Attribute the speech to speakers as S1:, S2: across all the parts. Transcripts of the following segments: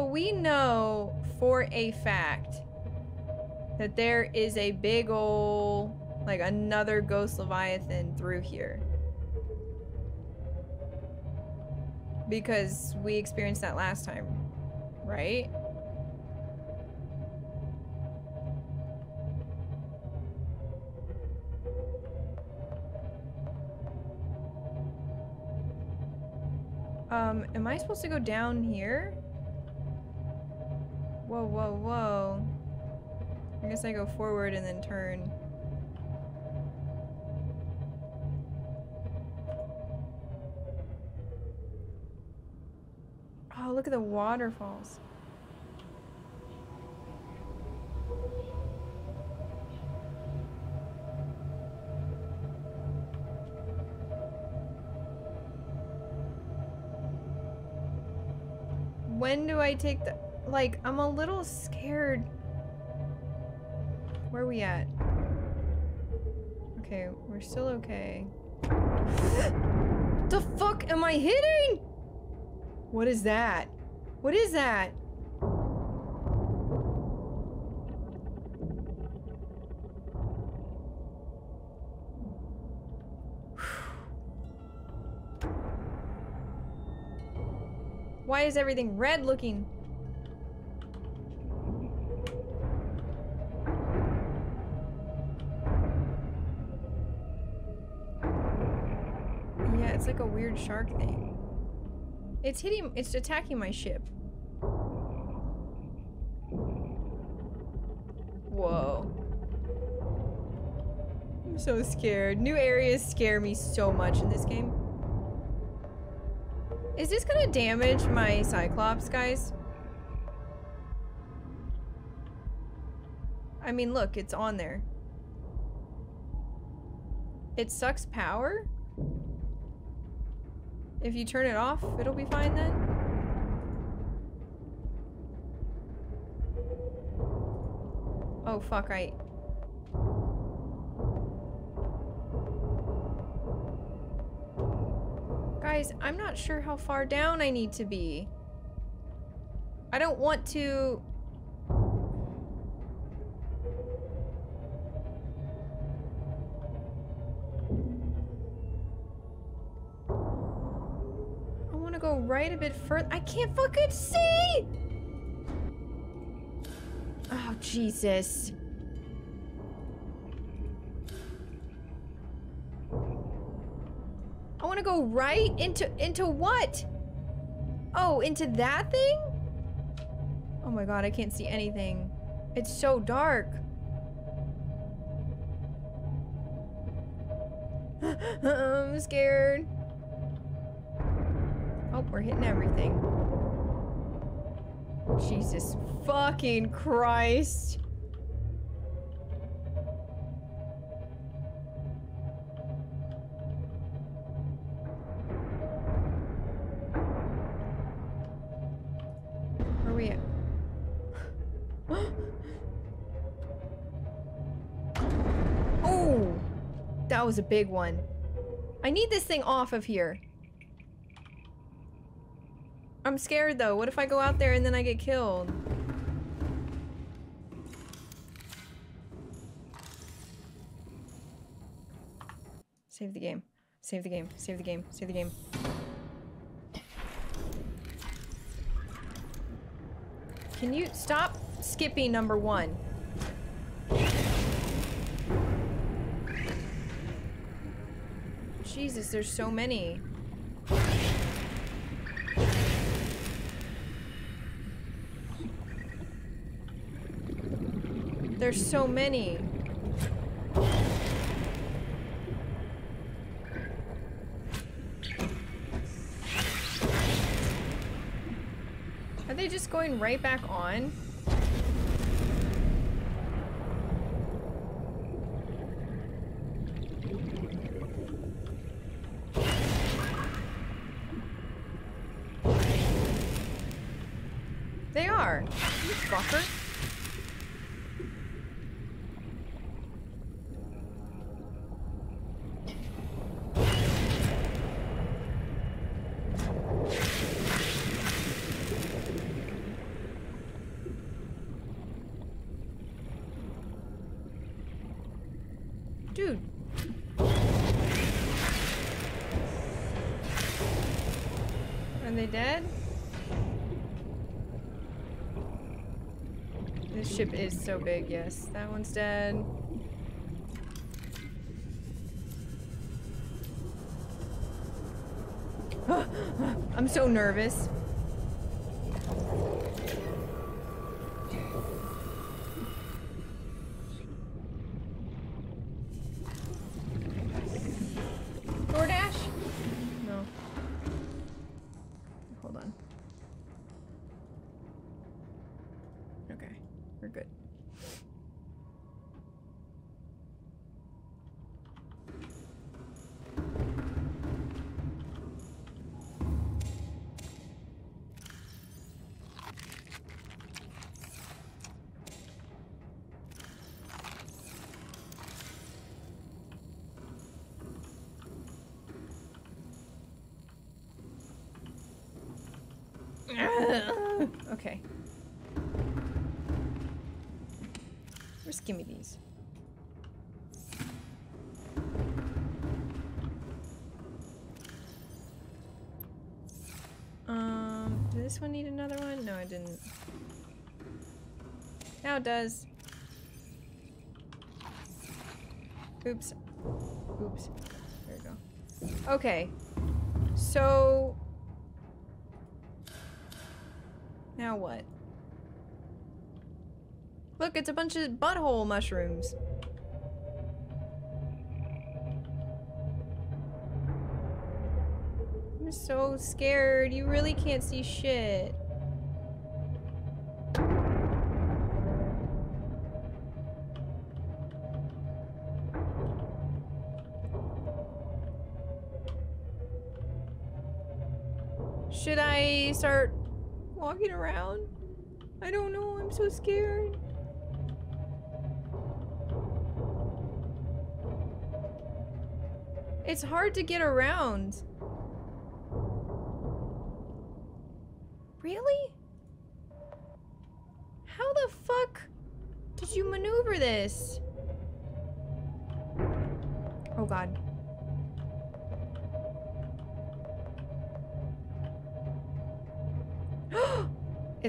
S1: Well, we know for a fact that there is a big ol' like another ghost leviathan through here. Because we experienced that last time, right? Um, am I supposed to go down here? Whoa, whoa, whoa. I guess I go forward and then turn. Oh, look at the waterfalls. When do I take the... Like, I'm a little scared. Where are we at? Okay, we're still okay. the fuck am I hitting? What is that? What is that? Why is everything red looking? A weird shark thing. It's hitting- it's attacking my ship. Whoa. I'm so scared. New areas scare me so much in this game. Is this gonna damage my Cyclops, guys? I mean, look, it's on there. It sucks power? If you turn it off, it'll be fine then? Oh, fuck, I... Guys, I'm not sure how far down I need to be. I don't want to... right a bit further. I can't fucking see! Oh, Jesus. I want to go right into into what? Oh, into that thing? Oh my god, I can't see anything. It's so dark. I'm scared. We're hitting everything. Jesus fucking Christ. Where are we at? oh! That was a big one. I need this thing off of here. I'm scared though. What if I go out there and then I get killed? Save the game. Save the game. Save the game. Save the game. Can you stop skipping number one? Jesus, there's so many. There's so many. Are they just going right back on? They are. You fucker. Dude. Are they dead? This ship is so big, yes. That one's dead. I'm so nervous. One need another one? No, I didn't. Now it does. Oops. Oops. There we go. Okay. So... Now what? Look, it's a bunch of butthole mushrooms. Scared. You really can't see shit. Should I start walking around? I don't know. I'm so scared. It's hard to get around.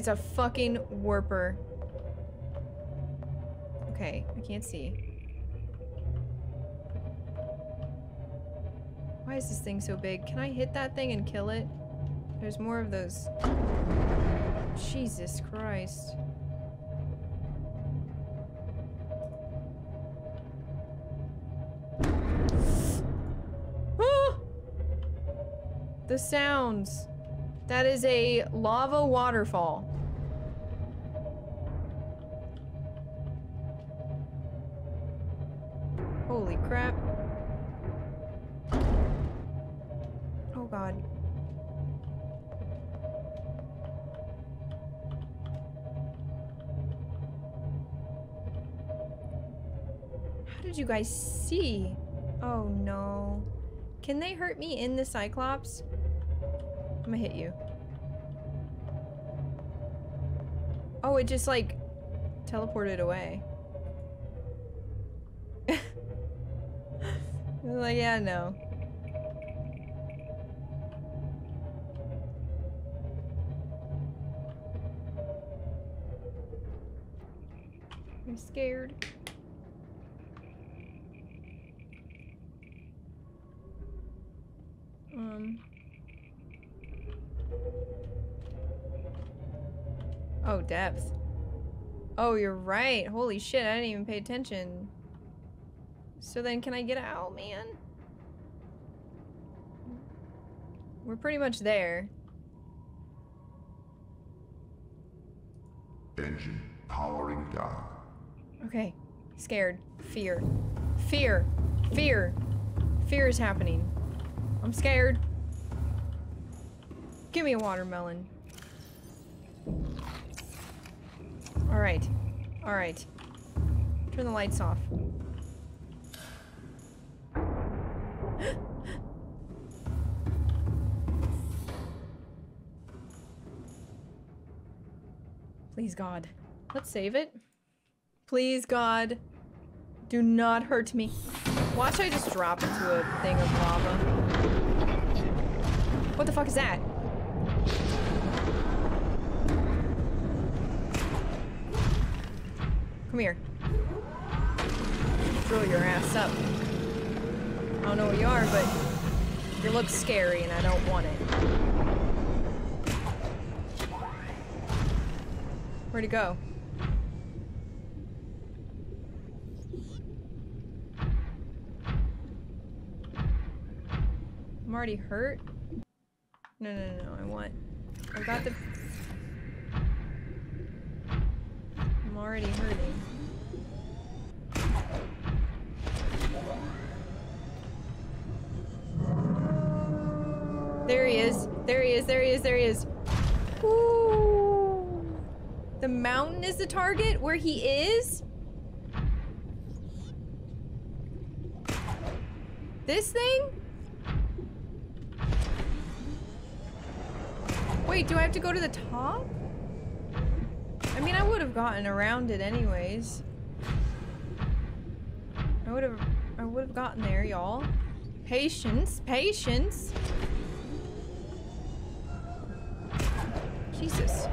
S1: It's a fucking warper. Okay, I can't see. Why is this thing so big? Can I hit that thing and kill it? There's more of those. Jesus Christ. Ah! The sounds. That is a lava waterfall. Guys see? Oh no. Can they hurt me in the Cyclops? I'm gonna hit you. Oh, it just like teleported away. like, yeah, no. I'm scared. Um. Oh, depth. Oh, you're right. Holy shit, I didn't even pay attention. So then can I get out, man? We're pretty much there.
S2: Engine powering down.
S1: Okay. Scared. Fear. Fear. Fear. Fear is happening. I'm scared. Give me a watermelon. Alright. Alright. Turn the lights off. Please, God. Let's save it. Please, God. Do not hurt me. Watch I just drop into a thing of lava. What the fuck is that? Come here. Drill your ass up. I don't know where you are, but you look scary and I don't want it. Where'd he go? I'm already hurt? No, no, no, no, I want... I got the... I'm already hurting. There he is. There he is, there he is, there he is. Ooh. The mountain is the target? Where he is? This thing? Wait, do I have to go to the top? I mean, I would have gotten around it anyways. I would have I would have gotten there, y'all. Patience, patience. Jesus.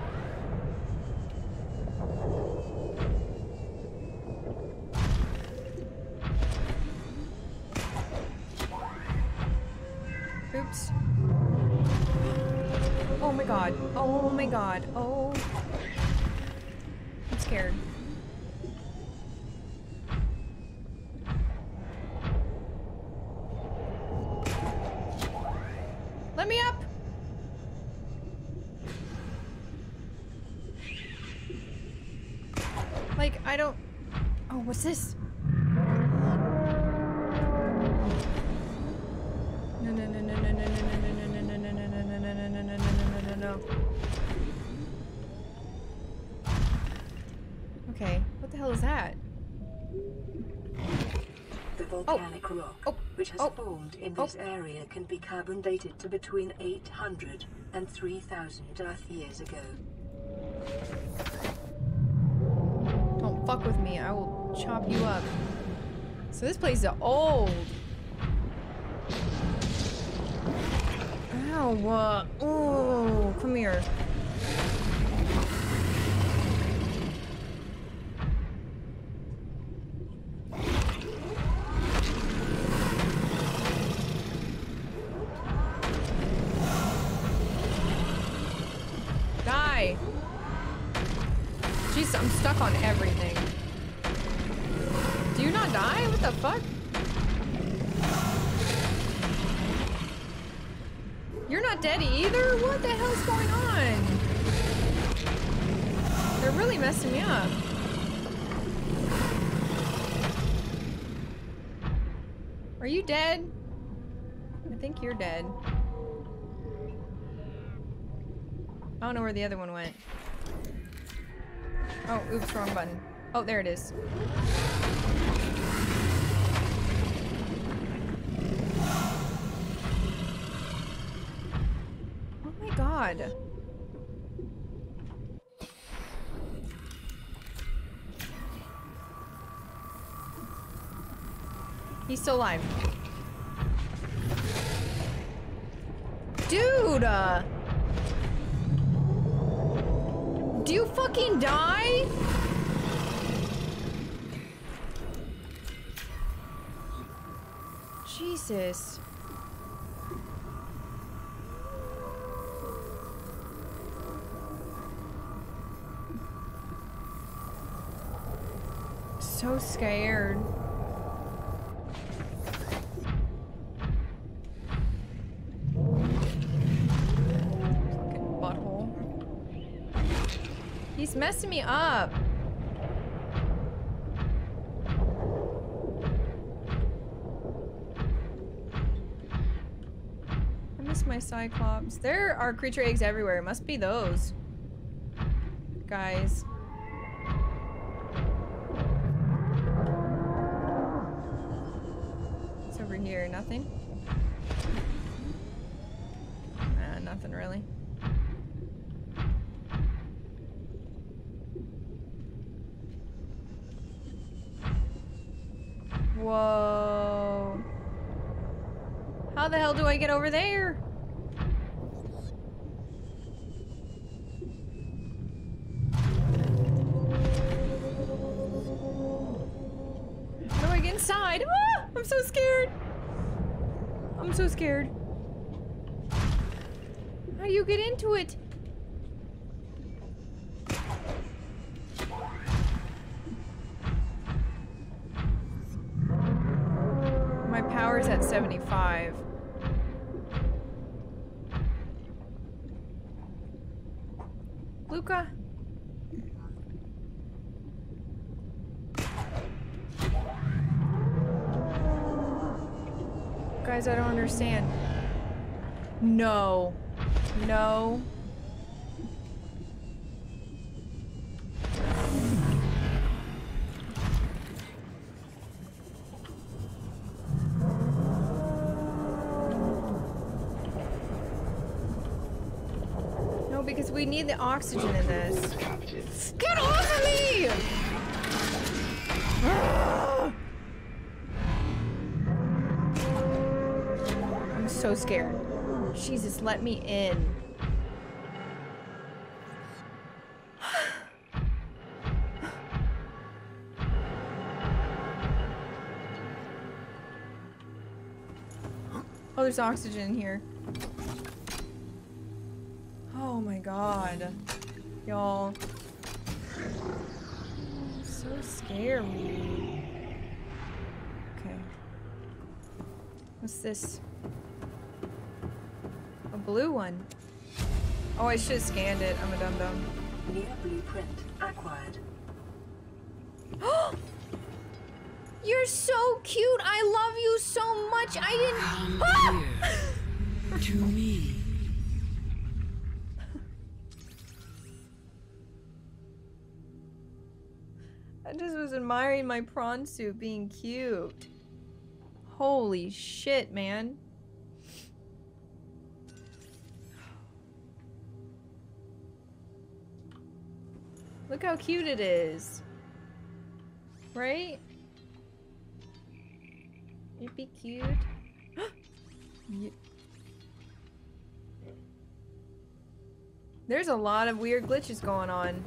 S1: Oh,
S3: in
S1: oh.
S3: this area, can be carbon dated to between 800 and 3000 Earth years ago.
S1: Don't fuck with me, I will chop you up. So this place is old. Ow, uh, oh, come here. You're dead. I don't know where the other one went. Oh, oops, wrong button. Oh, there it is. Oh my god. He's still alive. Dude! Uh, do you fucking die? Jesus. So scared. He's messing me up. I miss my Cyclops. There are creature eggs everywhere. It must be those. Guys. It's over here? Nothing? Nah, nothing really. Whoa. How the hell do I get over there? Understand. No. No. No, because we need the oxygen in this. Get off of me! So scared. Jesus, let me in. Oh, there's oxygen in here. Oh my god. Y'all. So scary. Okay. What's this? A blue one. Oh, I should have scanned it. I'm a dum dum.
S3: New blueprint acquired.
S1: You're so cute. I love you so much. I didn't. Come Ah!
S4: to me.
S1: I just was admiring my prawn suit being cute. Holy shit, man. Look how cute it is. Right? It'd be cute. There's a lot of weird glitches going on.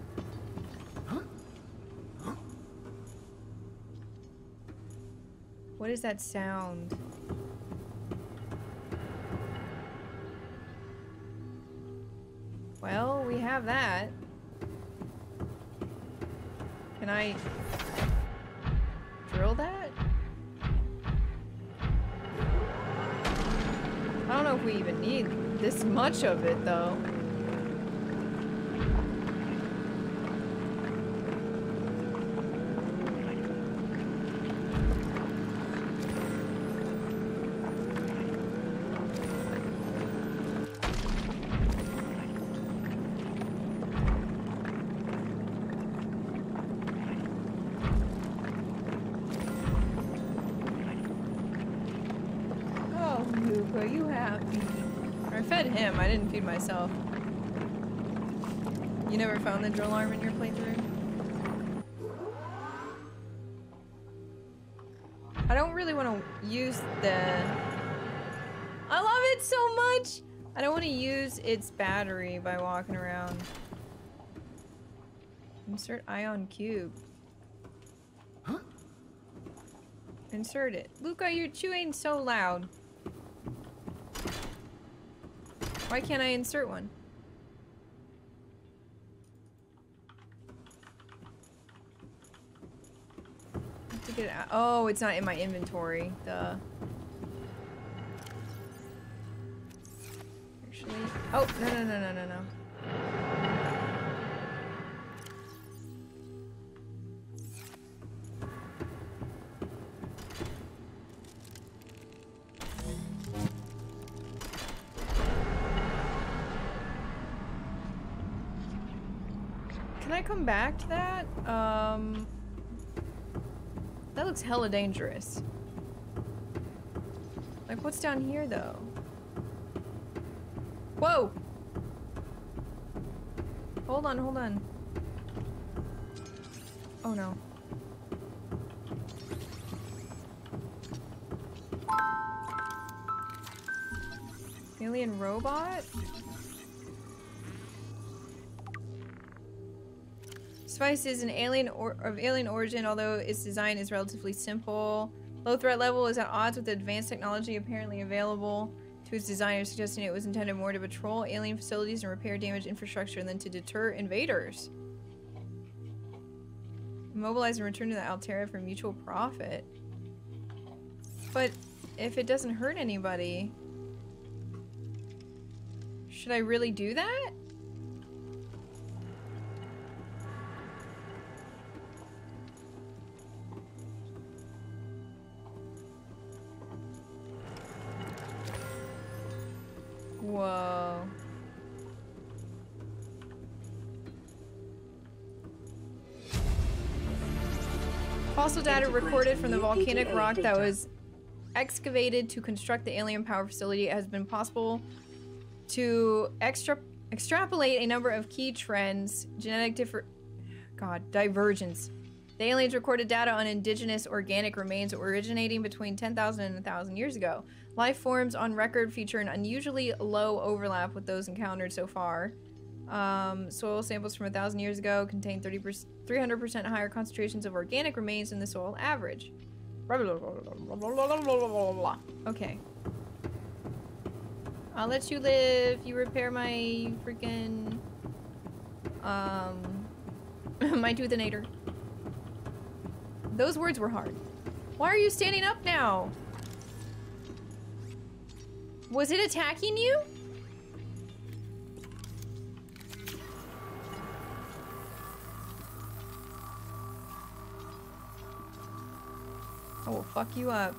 S1: What is that sound? Well, we have that. Can I drill that? I don't know if we even need this much of it though. Myself. You never found the drill arm in your playthrough? I don't really want to use the... I love it so much! I don't want to use its battery by walking around. Insert ion cube. Huh? Insert it. Luka, you're chewing so loud. Why can't I insert one? To get it out. Oh, it's not in my inventory. The actually. Oh no no no no no no. Come back to that? Um, that looks hella dangerous. Like, what's down here, though? Whoa! Hold on, hold on. Oh, no. Alien robot? Spice is an alien or of alien origin, although its design is relatively simple. Low threat level is at odds with the advanced technology apparently available to its designer, suggesting it was intended more to patrol alien facilities and repair damaged infrastructure than to deter invaders. Mobilize and return to the Alterra for mutual profit. But if it doesn't hurt anybody, should I really do that? Whoa. Fossil data recorded from the volcanic rock that was excavated to construct the alien power facility has been possible to extra extrapolate a number of key trends, genetic differ God, divergence. The aliens recorded data on indigenous organic remains originating between 10,000 and 1,000 years ago. Life forms on record feature an unusually low overlap with those encountered so far. Um, soil samples from a thousand years ago contain 30 300% higher concentrations of organic remains than the soil average. Okay. I'll let you live. You repair my freaking um my toothinator. Those words were hard. Why are you standing up now? Was it attacking you? I will fuck you up.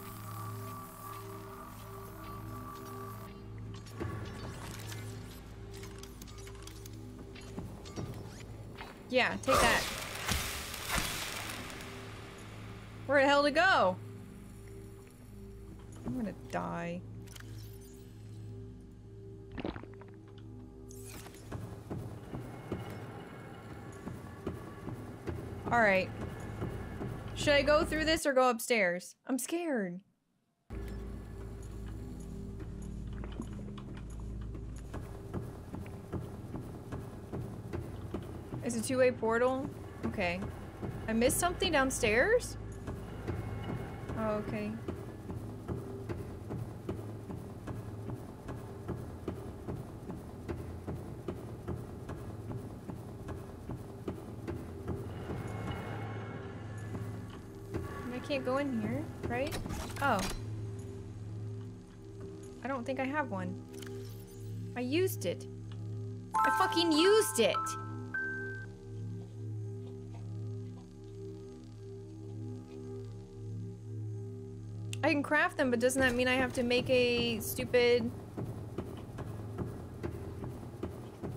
S1: Yeah, take that. Where the hell to go? I'm gonna die. Alright. Should I go through this or go upstairs? I'm scared. Is a two-way portal? Okay. I missed something downstairs? Oh, okay. Can't go in here, right? Oh. I don't think I have one. I used it. I fucking used it! I can craft them, but doesn't that mean I have to make a stupid...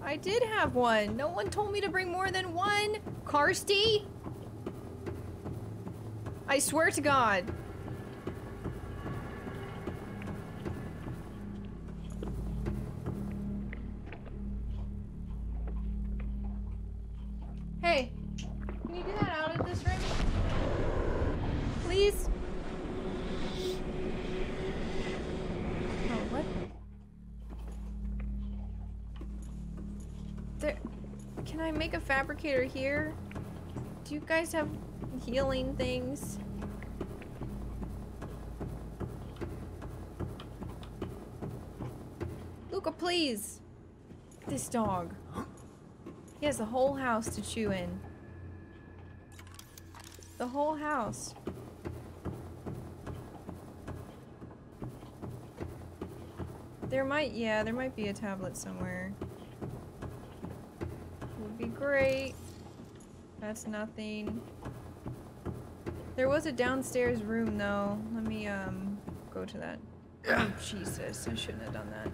S1: I did have one. No one told me to bring more than one. Karsty? I swear to God. Hey, can you do that out of this room? Please? Oh, what? There, can I make a fabricator here? Do you guys have healing things? Luka, please! This dog. He has the whole house to chew in. The whole house. There might, yeah, there might be a tablet somewhere. Would be great. That's nothing. There was a downstairs room though. Let me um go to that. Oh Jesus, I shouldn't have done that.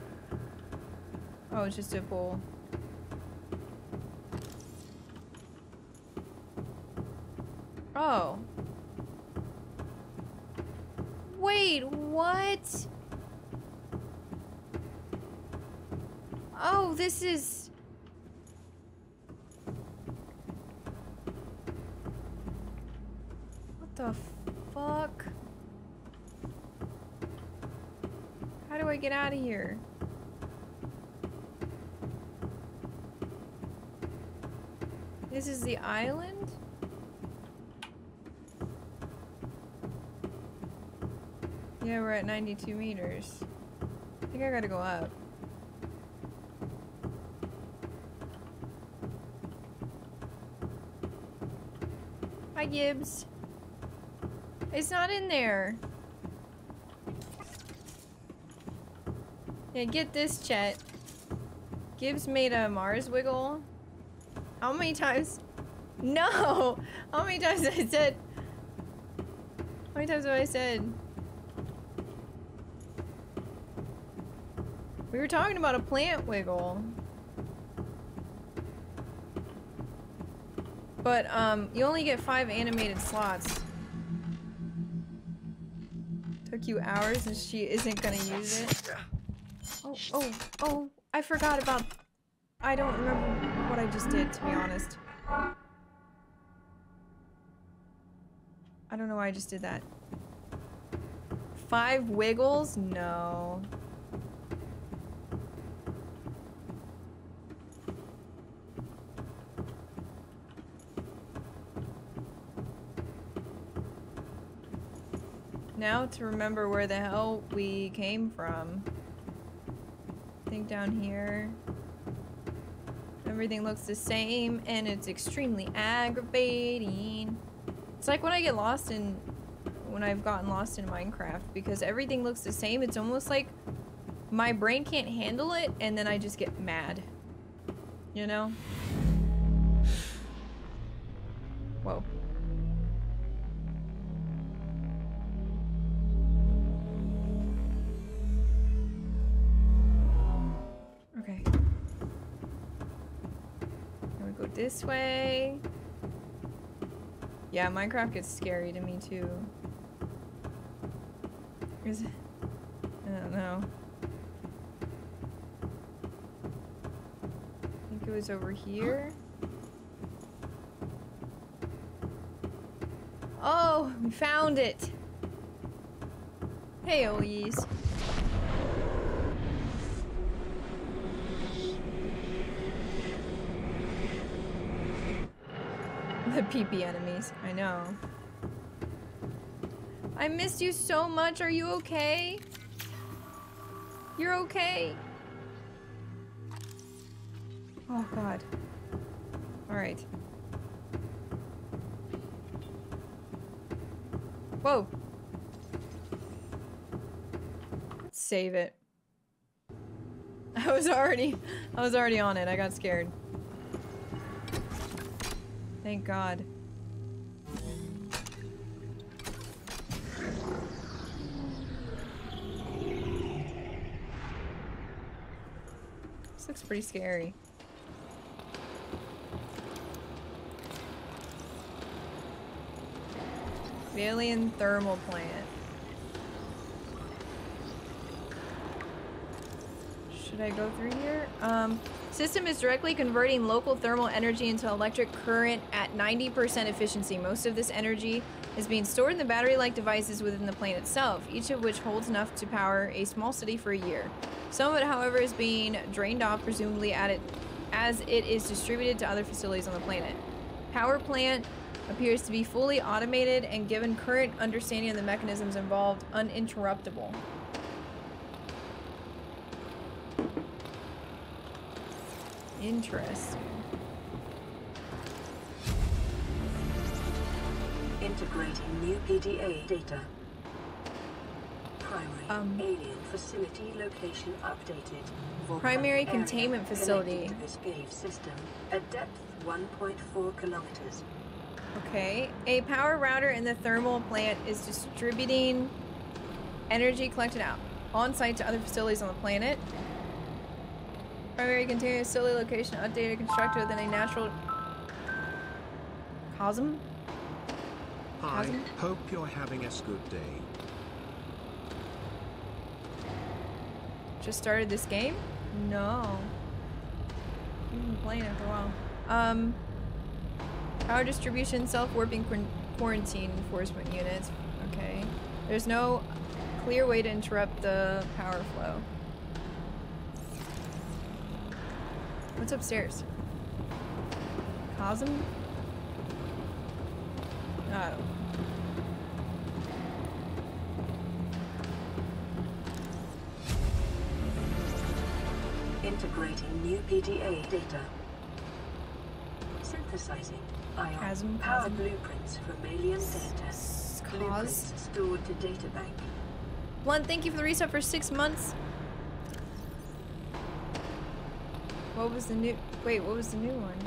S1: Oh, it's just a bowl. Oh. Wait, what? Oh, this is... the fuck? How do I get out of here? This is the island? Yeah, we're at 92 meters. I think I gotta go up. Hi, Gibbs. It's not in there. Yeah, get this, Chet. Gibbs made a Marz wiggle. How many times? No! How many times I said? How many times have I said? We were talking about a plant wiggle. But, um, you only get five animated slots. You hours and she isn't gonna use it. Oh, oh, oh, I forgot about... I don't remember what I just did, to be honest. I don't know why I just did that. Five wiggles? No. Now to remember where the hell we came from. I think down here. Everything looks the same and it's extremely aggravating. It's like when I get lost in when I've gotten lost in Minecraft because everything looks the same. It's almost like my brain can't handle it and then I just get mad. You know? This way. Yeah, Minecraft gets scary to me too. Is it? I don't know. I think it was over here. Oh, we found it. Hey, Oles. The PP enemies, I know. I missed you so much. Are you okay? You're okay. Oh god. Alright. Whoa. Let's save it. I was already I was already on it. I got scared. Thank God. This looks pretty scary. Alien thermal plant. Should I go through here? Um, system is directly converting local thermal energy into electric current at 90% efficiency. Most of this energy is being stored in the battery-like devices within the plane itself, each of which holds enough to power a small city for a year. Some of it, however, is being drained off, presumably at it, as it is distributed to other facilities on the planet. Power plant appears to be fully automated and given current understanding of the mechanisms involved, uninterruptible. Interesting.
S3: Integrating new PDA data. Primary
S1: Um.
S3: alien facility location updated. Volcanic
S1: Primary containment facility.
S3: To this cave system at depth 1.4 kilometers.
S1: Okay. A power router in the thermal plant is distributing energy collected out on site to other facilities on the planet. Primary containment facility location updated constructed within a natural cosm.
S4: Hi,
S1: Cosm?
S4: hope you're having a good day.
S1: Just started this game? No. You've been playing it for a while. Um, power distribution, self-warping quar- quarantine enforcement units. Okay. There's no clear way to interrupt the power flow. What's upstairs? Cosm? Don't
S3: Integrating new PDA data. Synthesizing ion
S1: Chasm,
S3: power
S1: chasm.
S3: blueprints from alien data.
S1: Cause.
S3: Blueprints stored to databank.
S1: Blunt, thank you for the reset for six months. What was the new? Wait, what was the new one?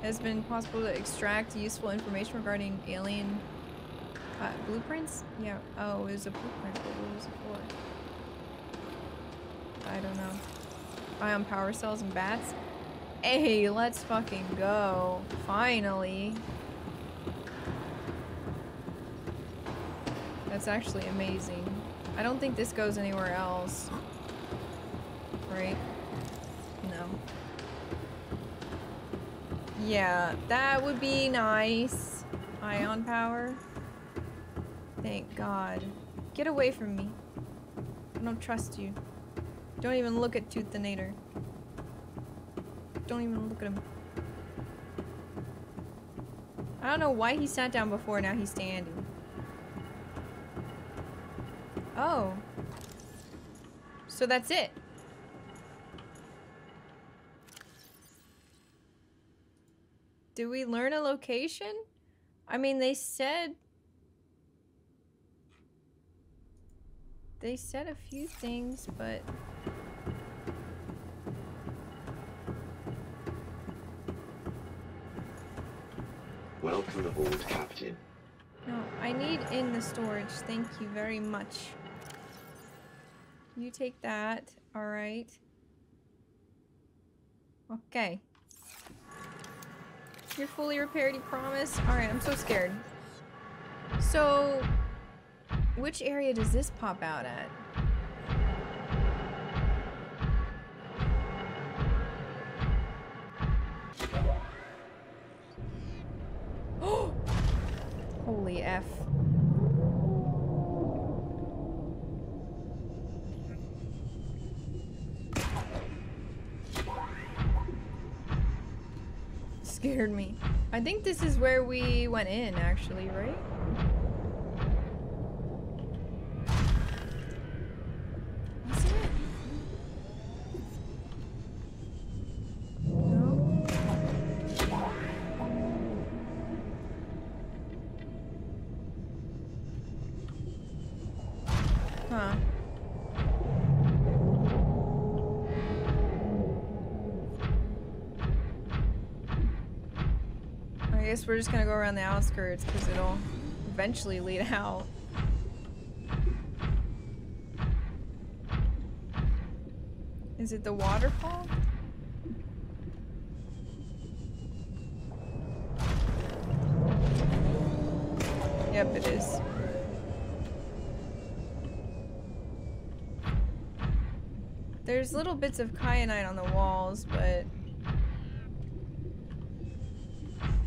S1: It has been possible to extract useful information regarding alien uh, blueprints. Yeah. Oh, it was a blueprint. But what was it for? I don't know. Ion power cells and bats. Hey, let's fucking go. Finally. That's actually amazing. I don't think this goes anywhere else. Right? No. Yeah, that would be nice. Ion power. Thank God. Get away from me. I don't trust you. Don't even look at Toothinator. Don't even look at him. I don't know why he sat down before, now he's standing. Oh. So that's it. Did we learn a location? I mean, they said... They said a few things, but...
S5: Welcome aboard, Captain.
S1: No, I need in the storage. Thank you very much. You take that. Alright. Okay. You're fully repaired, you promise? Alright, I'm so scared. So, which area does this pop out at? Holy F. Scared me. I think this is where we went in, actually, right? Guess we're just gonna go around the outskirts because it'll eventually lead out. Is it the waterfall? Yep, it is. There's little bits of kyanite on the walls, but...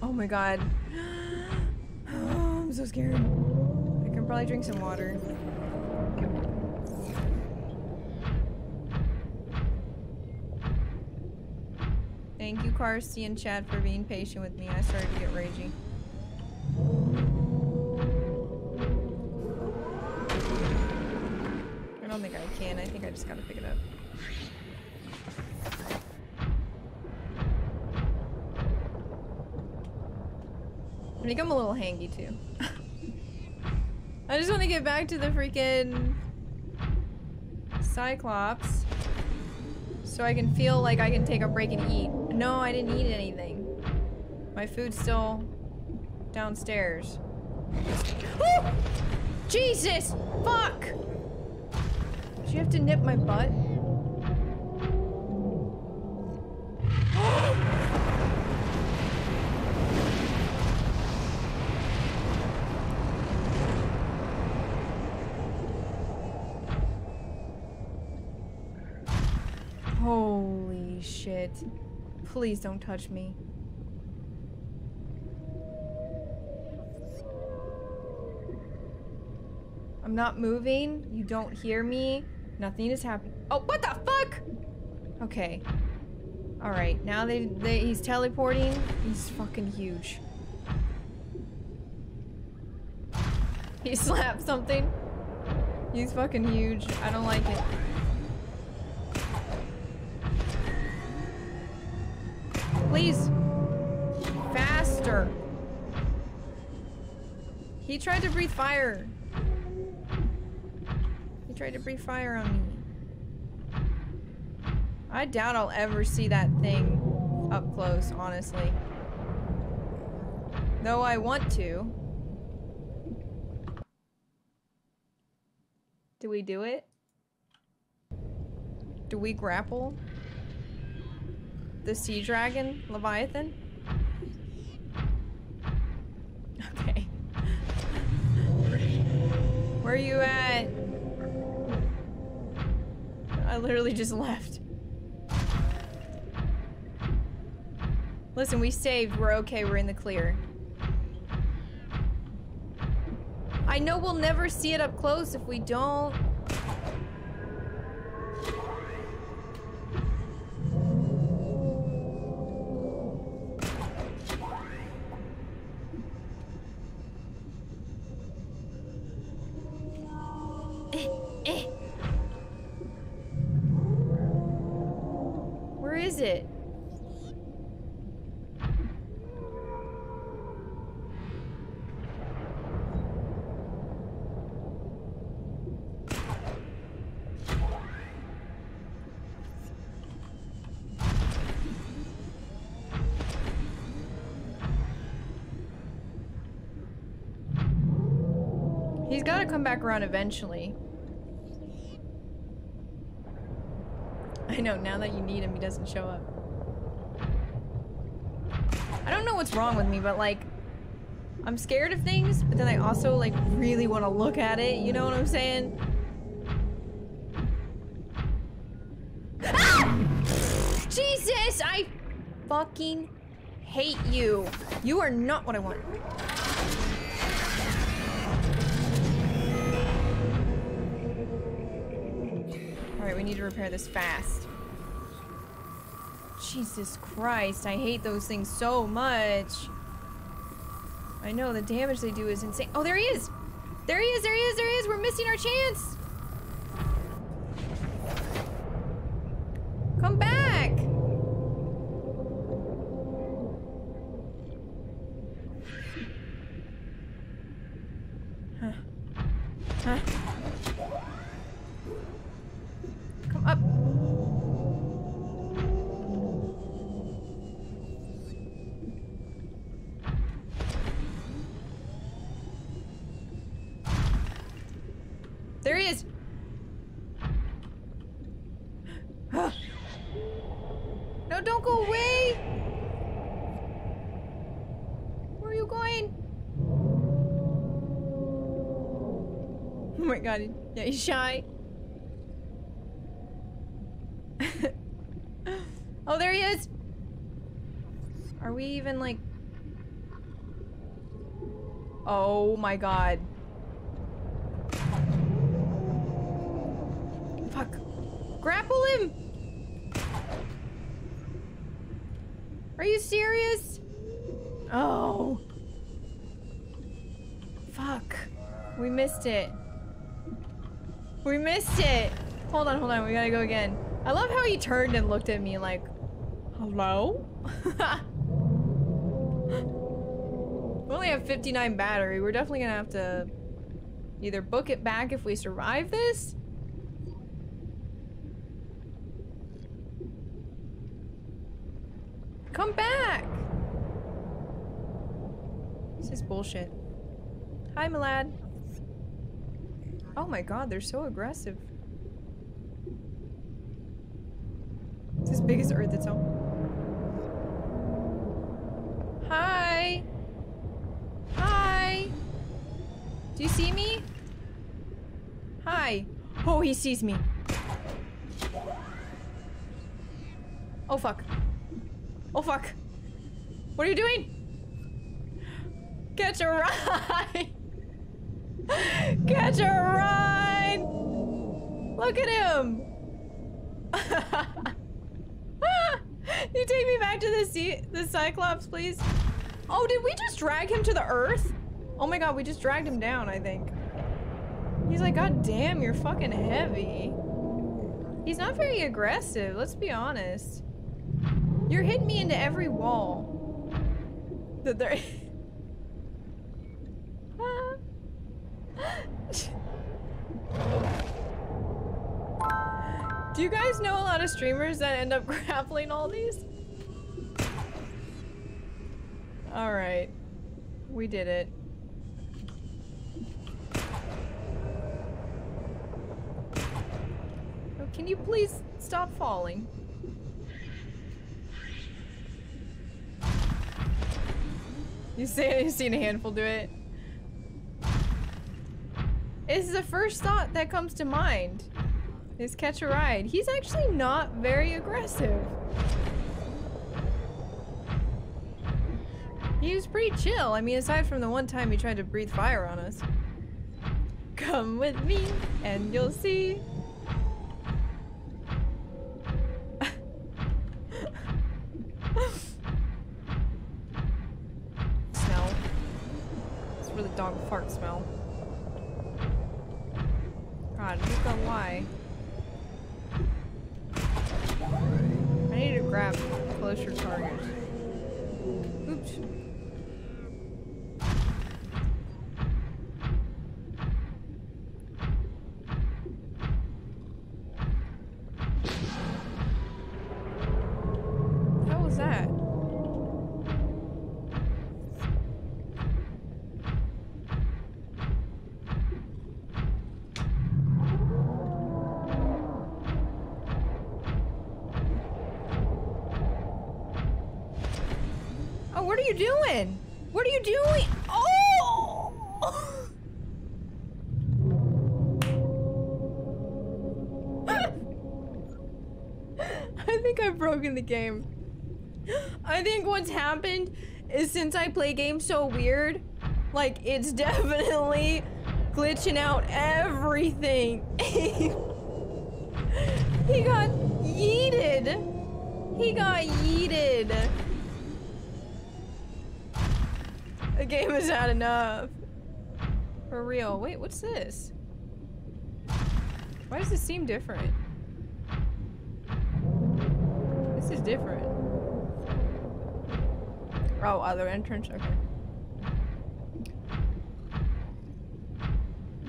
S1: Oh my god. I'm so scared. I can probably drink some water. Thank you, Carsty and Chad, for being patient with me. I started to get ragey. I don't think I can. I think I just gotta pick it up. I think I'm a little hangy too. I just want to get back to the freaking Cyclops so I can feel like I can take a break and eat. No, I didn't eat anything. My food's still downstairs. Jesus! Fuck! Did you have to nip my butt? Shit. Please don't touch me. I'm not moving. You don't hear me. Nothing is happening. Oh, what the fuck? Okay. All right, now they, they he's teleporting. He's fucking huge. He slapped something. He's fucking huge. I don't like it. Please. Faster. He tried to breathe fire. He tried to breathe fire on me. I doubt I'll ever see that thing up close, honestly. Though I want to. Do we do it? Do we grapple? The sea dragon, Leviathan? Okay. Where are you at? I literally just left. Listen, we saved. We're okay. We're in the clear. I know we'll never see it up close if we don't. Come back around eventually. I know, now that you need him, he doesn't show up. I don't know what's wrong with me, but like, I'm scared of things, but then I also like really want to look at it, you know what I'm saying? Ah! Jesus, I fucking hate you. You are not what I want. Alright, we need to repair this fast. Jesus Christ, I hate those things so much. I know, the damage they do is insane. Oh, there he is! There he is, there he is, there he is! We're missing our chance! He's shy. oh, there he is! Are we even like... Oh my god. Fuck. Grapple him! Are you serious? Oh. Fuck. We missed it. We missed it. Hold on, hold on. We gotta go again. I love how he turned and looked at me like, hello? we only have 59 battery. We're definitely gonna have to either book it back if we survive this. Come back! This is bullshit. Hi, Malad. Oh my god, they're so aggressive. It's as big as Earth itself. Hi! Hi! Do you see me? Hi. Oh, he sees me. Oh, fuck. Oh, fuck. What are you doing? Catch a ride! Catch a ride! Look at him! you take me back to the sea, the Cyclops, please? Oh, did we just drag him to the earth? Oh my god, we just dragged him down, I think. He's like, god damn, you're fucking heavy. He's not very aggressive, let's be honest. You're hitting me into every wall. That there. Do you guys know a lot of streamers that end up grappling all these? Alright. We did it. Oh, can you please stop falling? You say you've seen a handful do it. It's the first thought that comes to mind. Is catch a ride. He's actually not very aggressive. He was pretty chill. I mean, aside from the one time he tried to breathe fire on us. Come with me and you'll see. smell. It's really dog fart smell. God, Luka, why? I need to grab closer targets. Oops. since I play games so weird, like it's definitely glitching out everything. he got yeeted. He got yeeted. The game is not enough. For real. Wait, what's this? Why does this seem different? This is different. Oh, other entrance? Okay.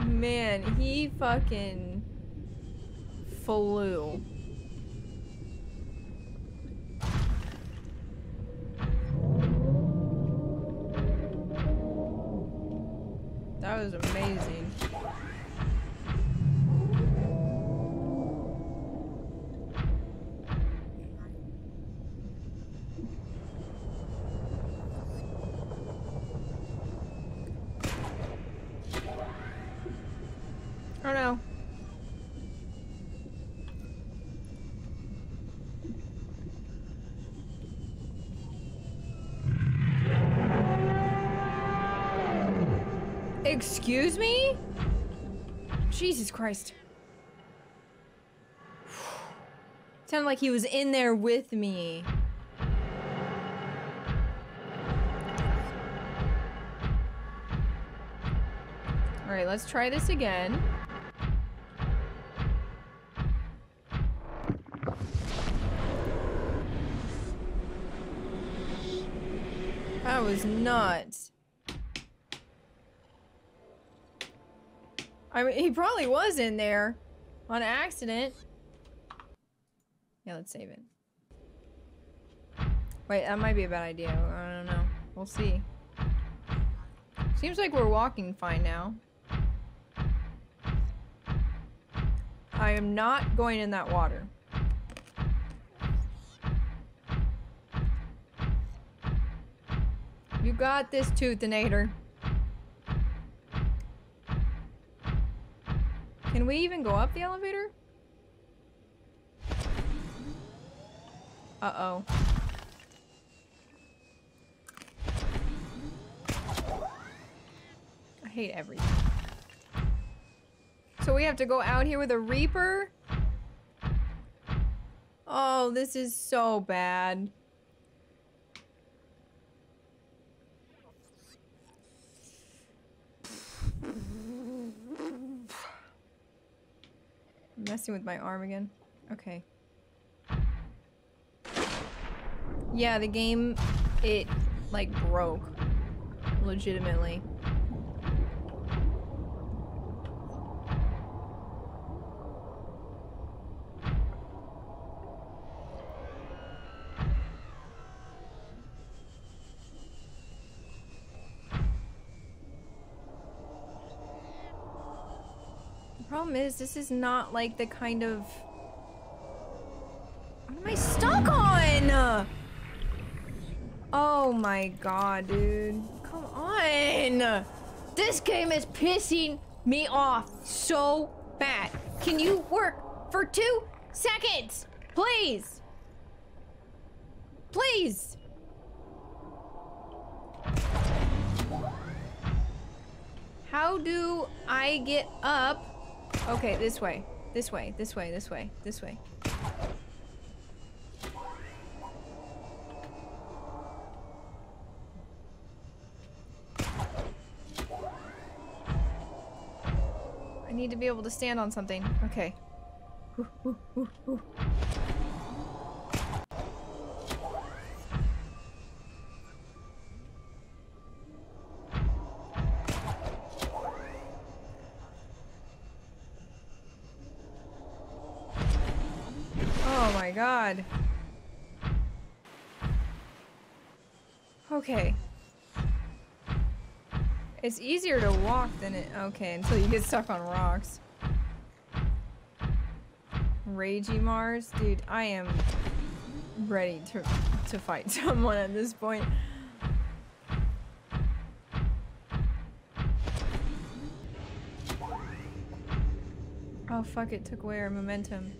S1: Man, he fucking flew. That was amazing. Oh no. Excuse me? Jesus Christ. Sounded like he was in there with me. Alright, let's try this again. That was nuts. I mean, he probably was in there on accident. Yeah, let's save it. Wait, that might be a bad idea. I don't know. We'll see. Seems like we're walking fine now. I am not going in that water. You got this, Toothinator. Can we even go up the elevator? Uh-oh. I hate everything. So we have to go out here with a Reaper? Oh, this is so bad. Messing with my arm again. Okay. Yeah, the game, it, like, broke. Legitimately. The problem is, this is not like the kind of... What am I stuck on? Oh my god, dude. Come on! This game is pissing me off so bad. Can you work for two seconds? Please! Please! How do I get up? Okay, this way. This way, this way, this way, this way. I need to be able to stand on something. Okay. Ooh, ooh, ooh, god. Okay. It's easier to walk than it- okay, until you get stuck on rocks. Ragey Marz? Dude, I am ready to, to fight someone at this point. Oh fuck, it took away our momentum.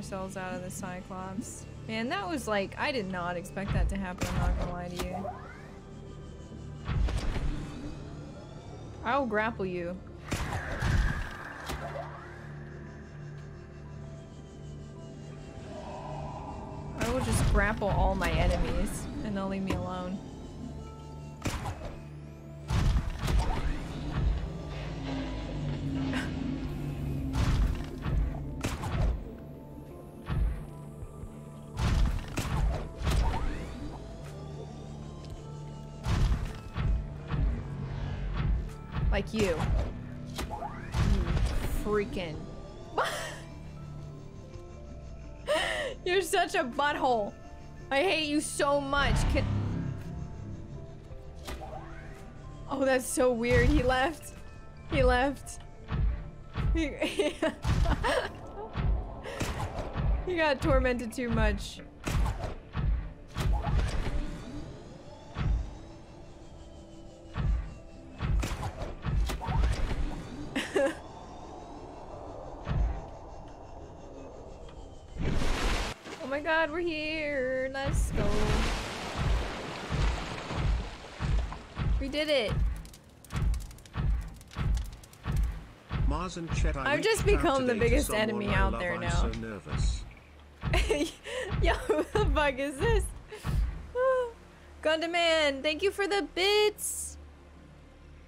S1: Cells out of the Cyclops. Man, that was like, I did not expect that to happen, I'm not gonna lie to you. I'll grapple you. I will just grapple all my enemies and they'll leave me alone. You. You freaking. You're such a butthole. I hate you so much. Can oh, that's so weird. He left. He left. He, he got tormented too much. God, we're here. Let's go. We did it.
S4: Marz and Chet, I
S1: I've just become the biggest enemy
S4: I
S1: out there
S4: I'm
S1: now.
S4: so nervous.
S1: Yo, who the fuck is this? Gundam thank you for the bits.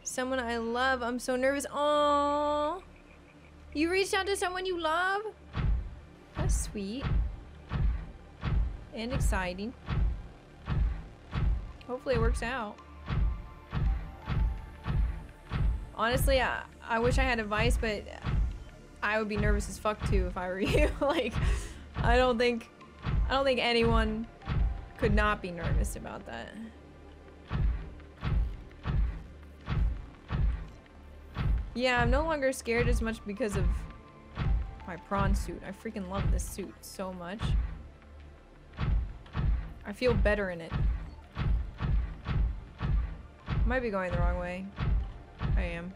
S1: Someone I love. I'm so nervous. Oh, You reached out to someone you love? That's sweet. And exciting. Hopefully it works out. Honestly, I, I wish I had advice, but I would be nervous as fuck too if I were you. like, I don't think, I don't think anyone could not be nervous about that. Yeah, I'm no longer scared as much because of my prawn suit. I freaking love this suit so much. I feel better in it. Might be going the wrong way. I am.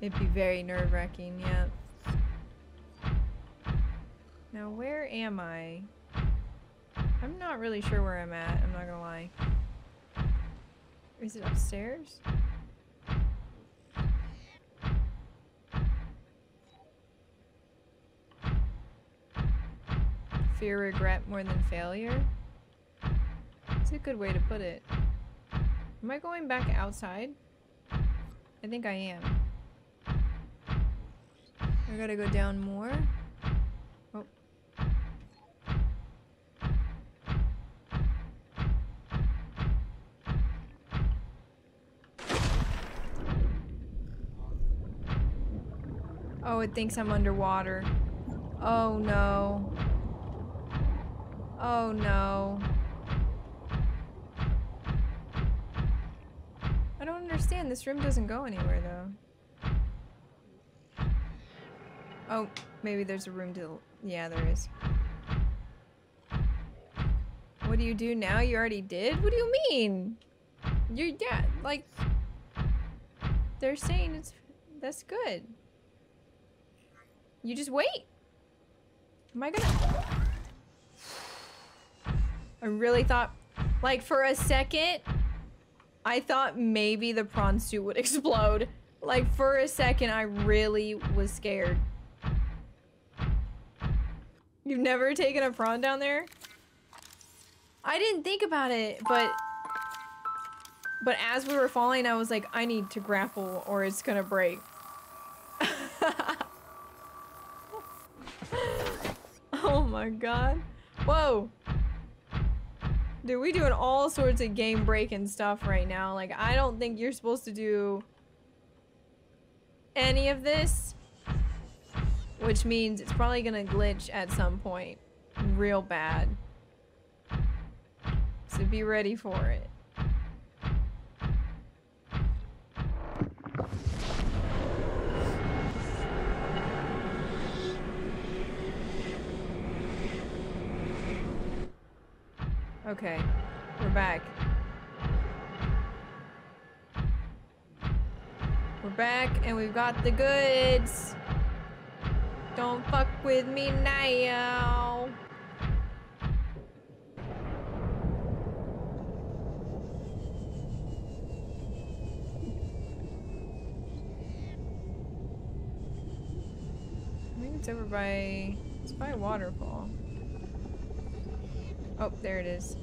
S1: It'd be very nerve-wracking, yeah. Now, where am I? I'm not really sure where I'm at, I'm not gonna lie. Is it upstairs? Fear regret more than failure? It's a good way to put it. Am I going back outside? I think I am. I gotta go down more. Oh. Oh, it thinks I'm underwater. Oh no. Oh no. I don't understand. This room doesn't go anywhere though. Oh, maybe there's a room to. Yeah, there is. What do you do now? You already did? What do you mean? You're, yeah, like... They're saying it's... That's good. You just wait. Am I gonna... I really thought... Like, for a second... I thought maybe the prawn suit would explode. Like, for a second, I really was scared. You've never taken a prawn down there? I didn't think about it, but... But as we were falling, I was like, I need to grapple or it's gonna break. oh my god. Whoa! Dude, we doing all sorts of game breaking stuff right now. Like, I don't think you're supposed to do any of this. Which means it's probably gonna glitch at some point. Real bad. So be ready for it. Okay, we're back. We're back and we've got the goods. Don't fuck with me now. I think it's over by, it's by a waterfall. Oh, there it is.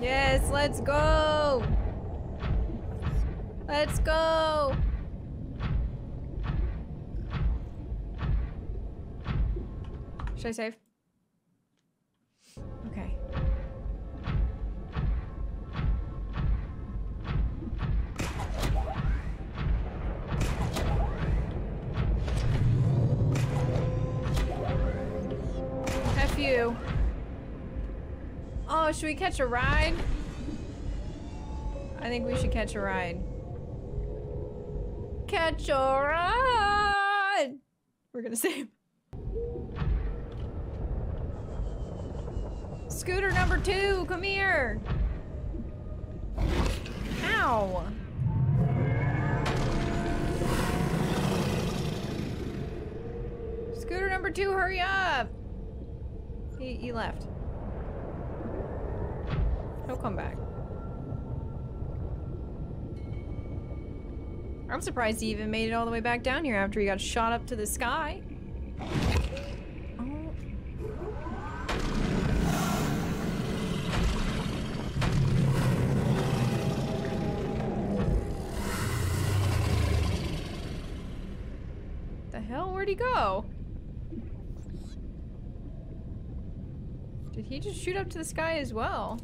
S1: Yes, let's go! Let's go! Should I save? Okay. F you. Oh, should we catch a ride? I think we should catch a ride. Catch a ride! We're gonna save. Scooter number two, come here! Ow! Scooter number two, hurry up! He, he left. He'll come back. I'm surprised he even made it all the way back down here after he got shot up to the sky. Oh. The hell? Where'd he go? Did he just shoot up to the sky as well?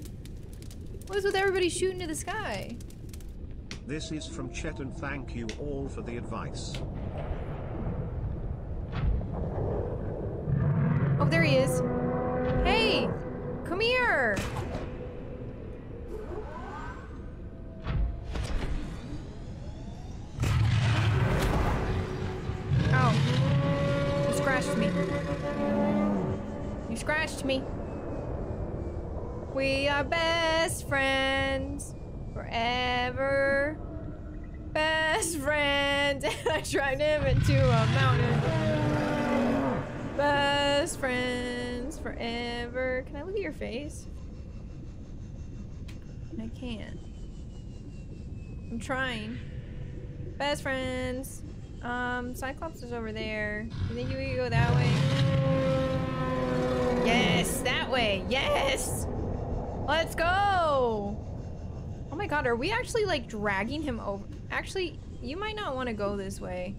S1: What is with everybody shooting to the sky?
S4: This is from Chet and thank you all for the advice.
S1: Face? I can't. I'm trying. Best friends. Um, Cyclops is over there. You think you could go that way? Yes, that way. Yes. Let's go. Oh my god, are we actually like dragging him over? Actually, you might not want to go this way.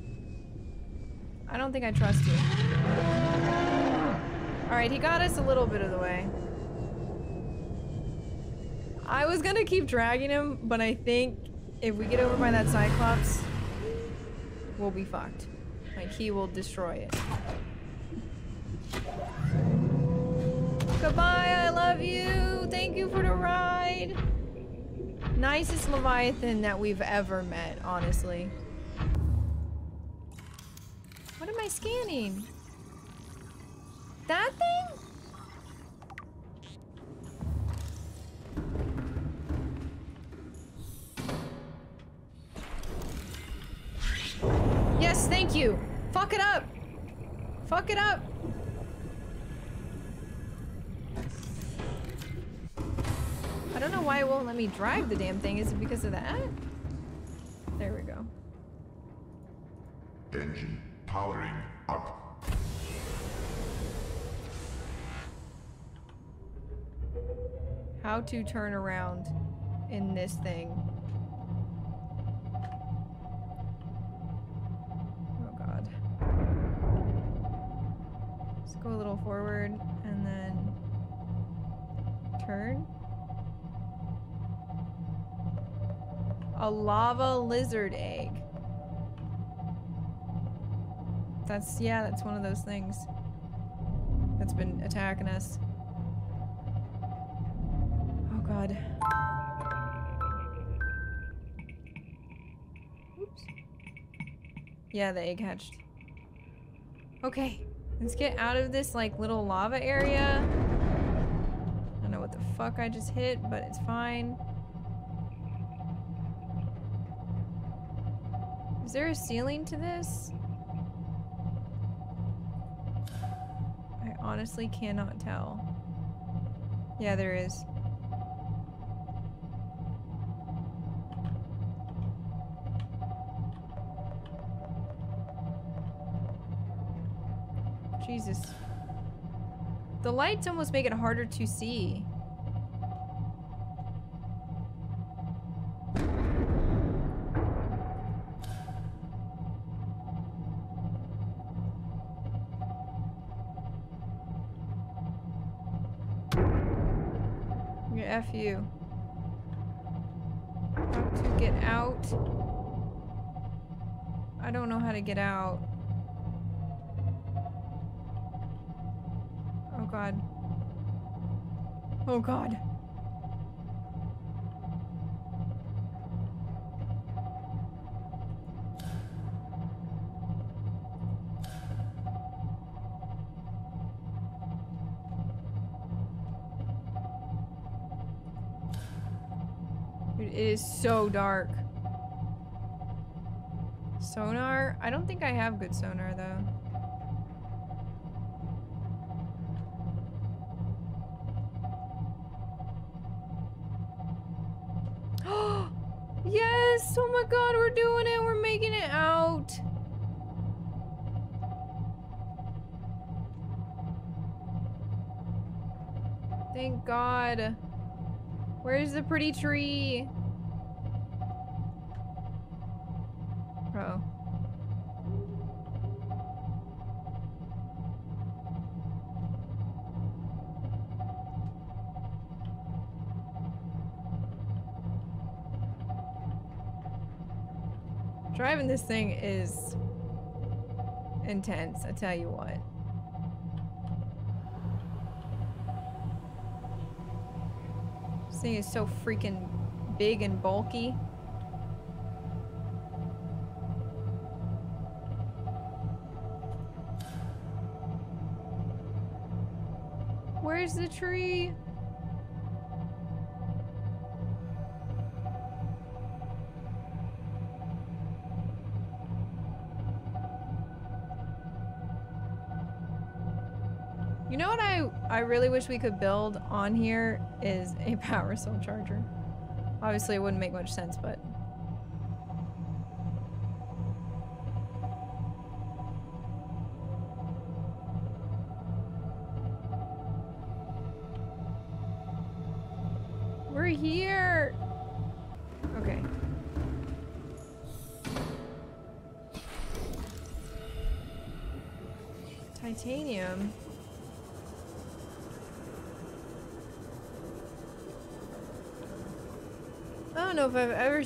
S1: I don't think I trust you. Alright, he got us a little bit of the way. I was gonna keep dragging him, but I think if we get over by that Cyclops, we'll be fucked. Like, he will destroy it. Goodbye, I love you! Thank you for the ride! Nicest Leviathan that we've ever met, honestly. What am I scanning? That thing? Yes, thank you. Fuck it up. Fuck it up. I don't know why it won't let me drive the damn thing. Is it because of that? There we go.
S2: Engine powering up.
S1: How to turn around in this thing. Let's go a little forward and then turn. A lava lizard egg. That's, yeah, that's one of those things that's been attacking us. Oh god. Oops. Yeah, the egg hatched. Okay, let's get out of this like little lava area. I don't know what the fuck I just hit, but it's fine. Is there a ceiling to this? I honestly cannot tell. Yeah, there is. Jesus. The lights almost make it harder to see. F you. How to get out? I don't know how to get out. Oh god. Dude, it is so dark. Sonar? I don't think I have good sonar though. God. Where's the pretty tree? Oh. Driving this thing is intense, I tell you what. Thing is so freaking big and bulky. Where's the tree? You know what I I really wish we could build on here is a power cell charger. Obviously it wouldn't make much sense, but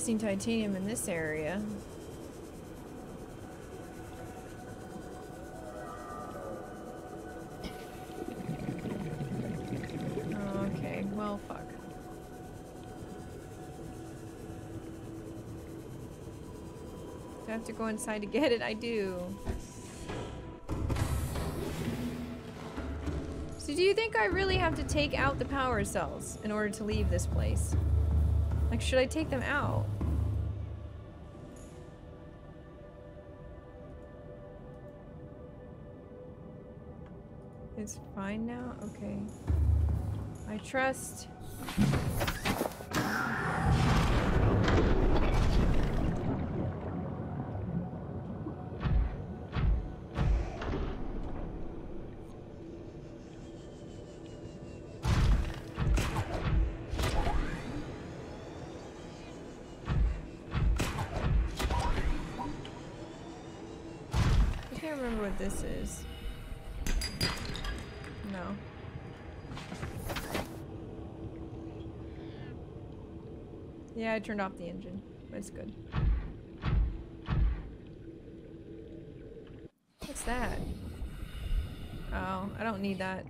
S1: seen titanium in this area. Okay, well, fuck. Do I have to go inside to get it? I do. So do you think I really have to take out the power cells in order to leave this place? Like, should I take them out? It's fine now? Okay. I trust. I turned off the engine. That's good. What's that? Oh, I don't need that.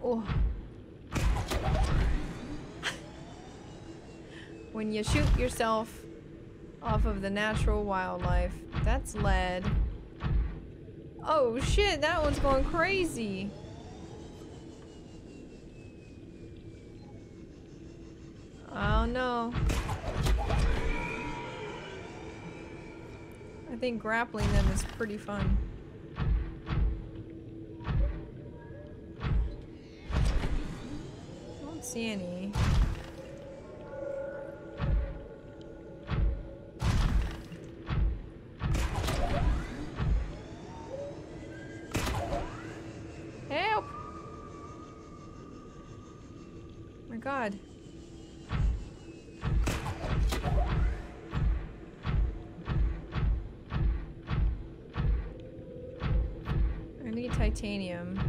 S1: Oh. when you shoot yourself off of the natural wildlife, that's lead. Oh shit, that one's going crazy. Oh no. I think grappling them is pretty fun. I don't see any. Titanium.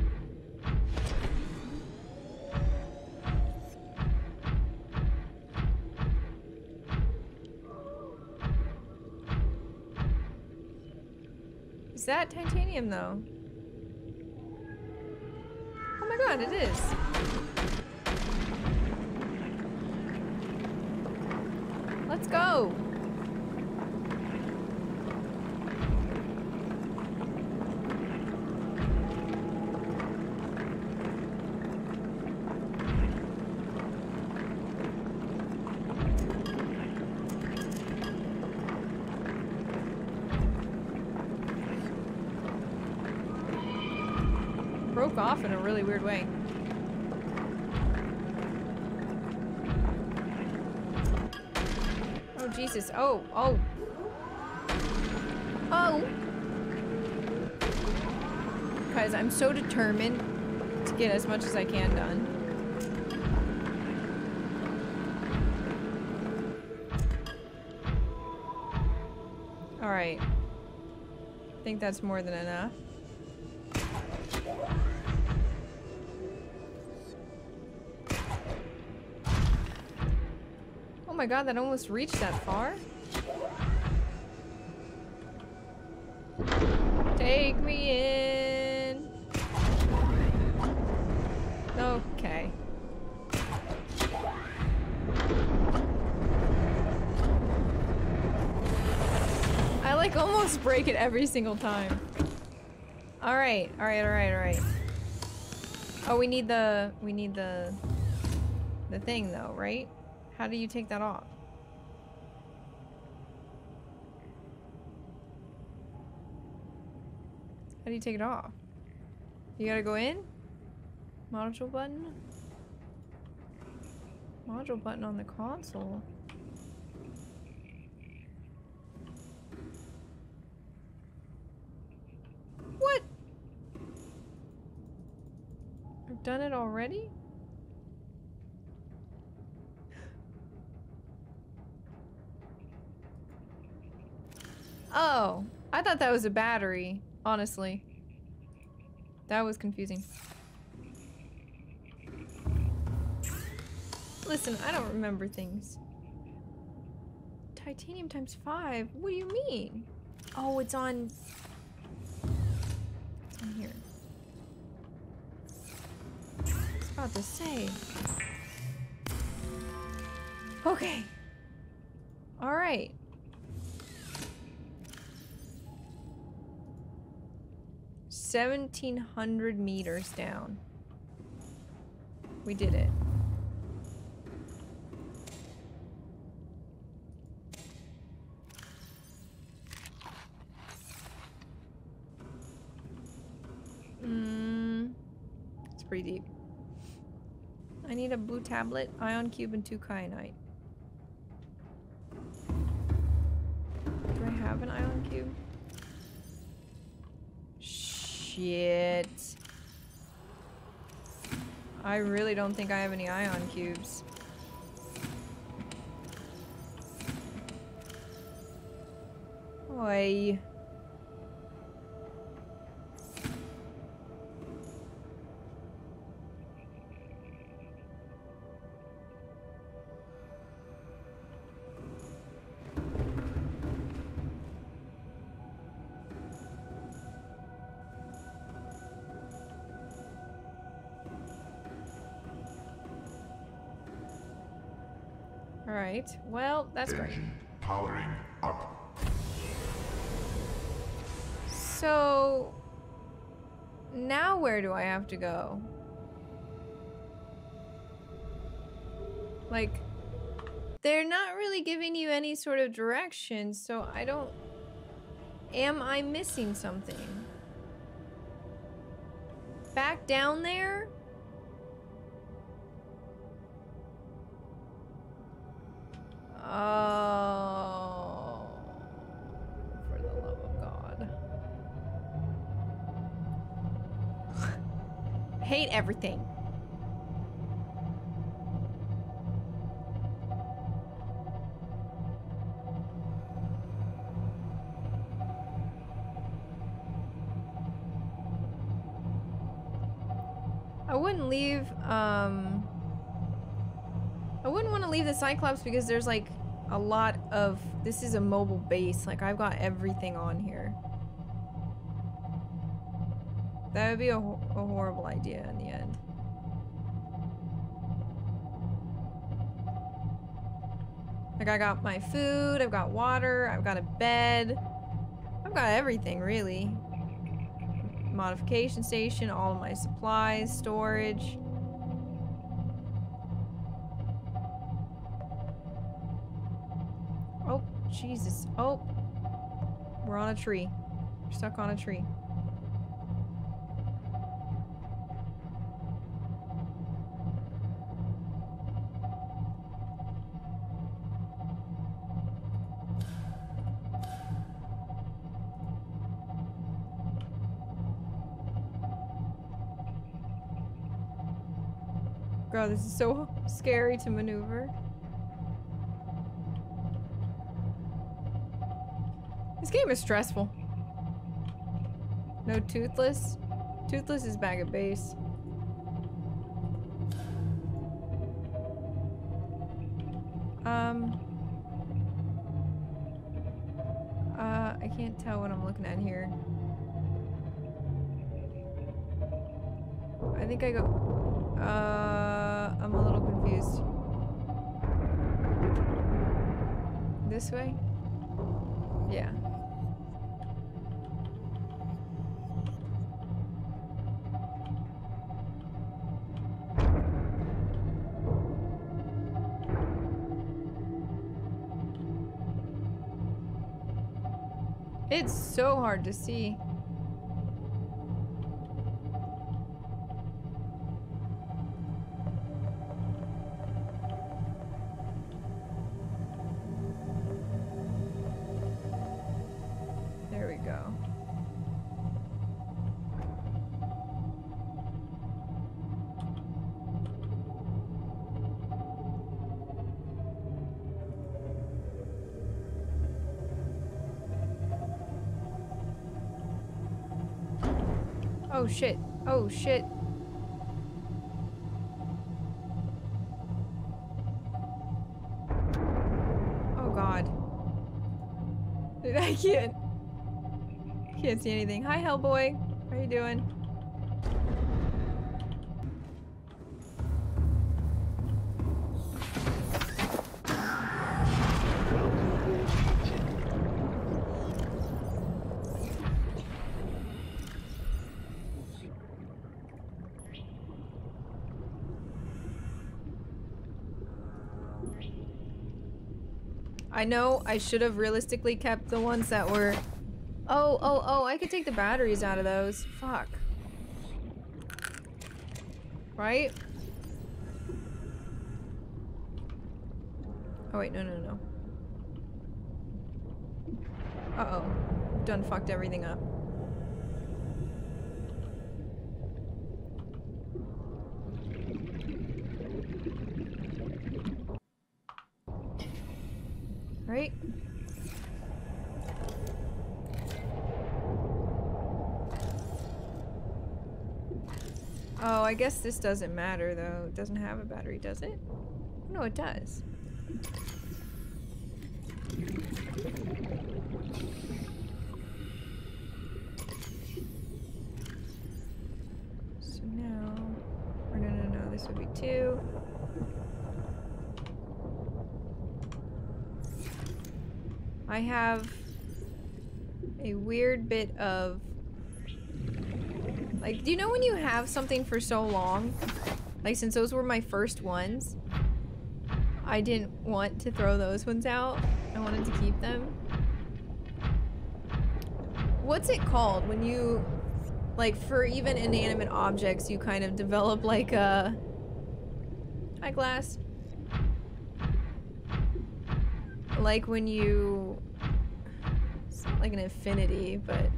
S1: Is that titanium though? Oh my god, it is. Let's go. Broke off in a really weird way. Oh Jesus! Oh! Oh! Oh! Guys, I'm so determined to get as much as I can done. Alright. I think that's more than enough. My god, that almost reached that far. Take me in. Okay. I like almost break it every single time. Alright, alright, alright, alright. Oh, we need the, we need the, the thing though, right? How do you take that off? How do you take it off? You gotta go in? Module button? Module button on the console. What? I've done it already? Oh, I thought that was a battery, honestly. That was confusing. Listen, I don't remember things. Titanium times five? What do you mean? Oh, it's on... It's on here. I was about to say. Okay. All right. 1700 meters down. We did it. Mm, it's pretty deep. I need a blue tablet, ion cube, and two kyanite. Do I have an ion cube? Shit. I really don't think I have any ion cubes. Oi. Alright, well, that's great.
S2: Powering up.
S1: So... Now where do I have to go? Like, they're not really giving you any sort of direction, so I don't... Am I missing something? Back down there? Oh. For the love of God. Hate everything. I wouldn't leave, um... I wouldn't want to leave the Cyclops because there's like a lot of... This is a mobile base. Like I've got everything on here. That would be a, a horrible idea in the end. Like I got my food, I've got water, I've got a bed. I've got everything really. Modification station, all of my supplies, storage. Jesus. Oh. We're on a tree. We're stuck on a tree. God, this is so scary to maneuver. game is stressful. No Toothless? Toothless is back at base. Um... Uh, I can't tell what I'm looking at here. I think I go... Uh, I'm a little confused. This way? It's so hard to see. Oh shit. Oh shit. Oh god. Dude, I can't. Can't see anything. Hi, Hellboy. How are you doing? I know I should have realistically kept the ones that were... Oh, oh, oh, I could take the batteries out of those. Fuck. Right? Oh wait, no, no, no. Uh-oh. Done fucked everything up. Right? Oh, I guess this doesn't matter though. It doesn't have a battery, does it? Oh, no, it does. So now, or no, no, no, this would be two. I have a weird bit of like do you know when you have something for so long? Like since those were my first ones I didn't want to throw those ones out. I wanted to keep them. What's it called when you like for even inanimate objects you kind of develop like a hi glass like when you it's not like an infinity but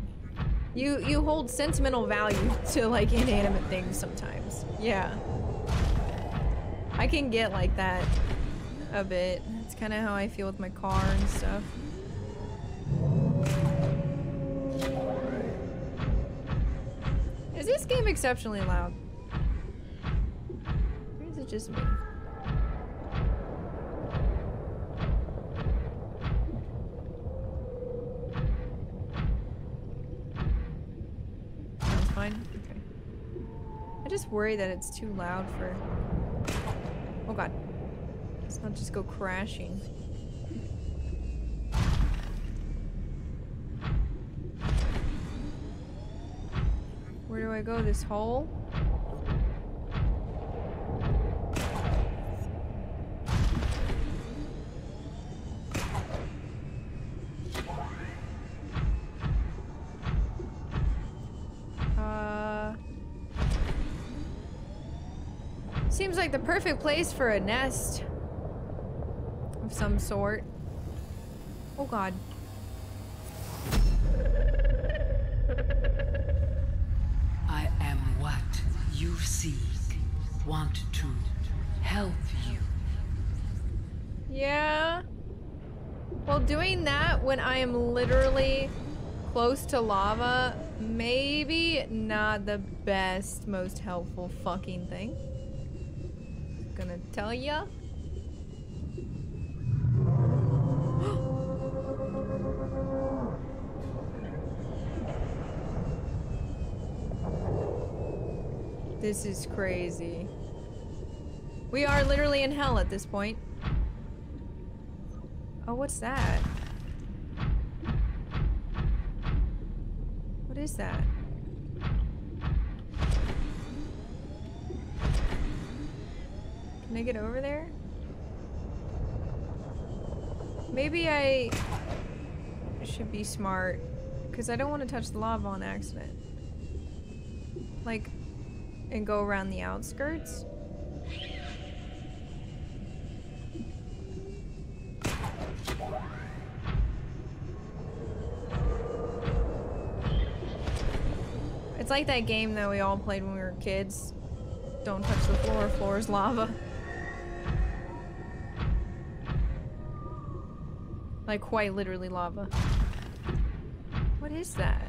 S1: you you hold sentimental value to like inanimate things sometimes. Yeah. I can get like that a bit. It's kind of how i feel with my car and stuff. Is this game exceptionally loud? Or is it just me Sounds fine? Okay. I just worry that it's too loud for... Oh god. Let's not just go crashing. Where do I go? This hole? Like the perfect place for a nest. Of some sort. Oh god.
S6: I am what you seek. Want to help you.
S1: Yeah. Well, doing that when I am literally close to lava, maybe not the best, most helpful fucking thing gonna tell ya. this is crazy. We are literally in hell at this point. Oh, what's that? What is that? Get over there? Maybe I should be smart because I don't want to touch the lava on accident. Like, and go around the outskirts. It's like that game that we all played when we were kids. Don't touch the floor, floor is lava. Like quite literally lava. What is that?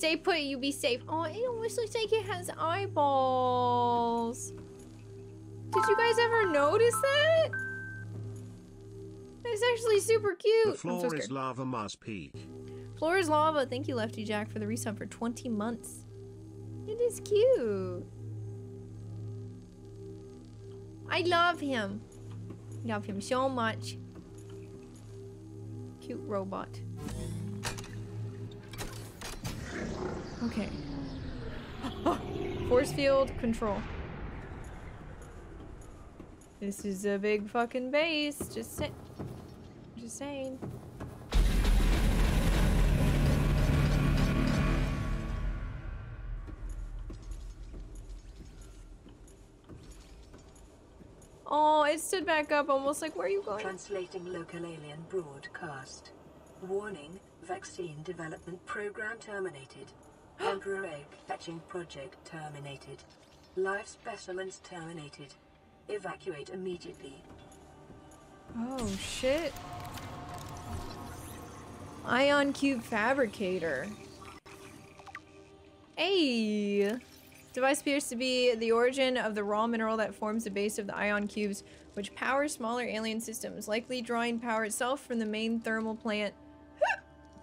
S1: Stay put. You be safe. Oh, it almost looks like it has eyeballs. Did you guys ever notice that? It's actually super cute.
S4: The
S1: I'm so
S4: floor is lava must peak.
S1: Floor is lava. Thank you, Lefty Jack, for the resub for 20 months. It is cute. I love him. Love him so much. Cute robot. Okay. Force field control. This is a big fucking base. Just say just saying. Oh, it stood back up almost like, where are you going?
S3: Translating local alien broadcast. Warning, vaccine development program terminated. Emperor egg hatching project terminated. Life specimens terminated. Evacuate immediately.
S1: Oh, shit. Ion Cube Fabricator. Hey! Device appears to be the origin of the raw mineral that forms the base of the ion cubes, which powers smaller alien systems, likely drawing power itself from the main thermal plant.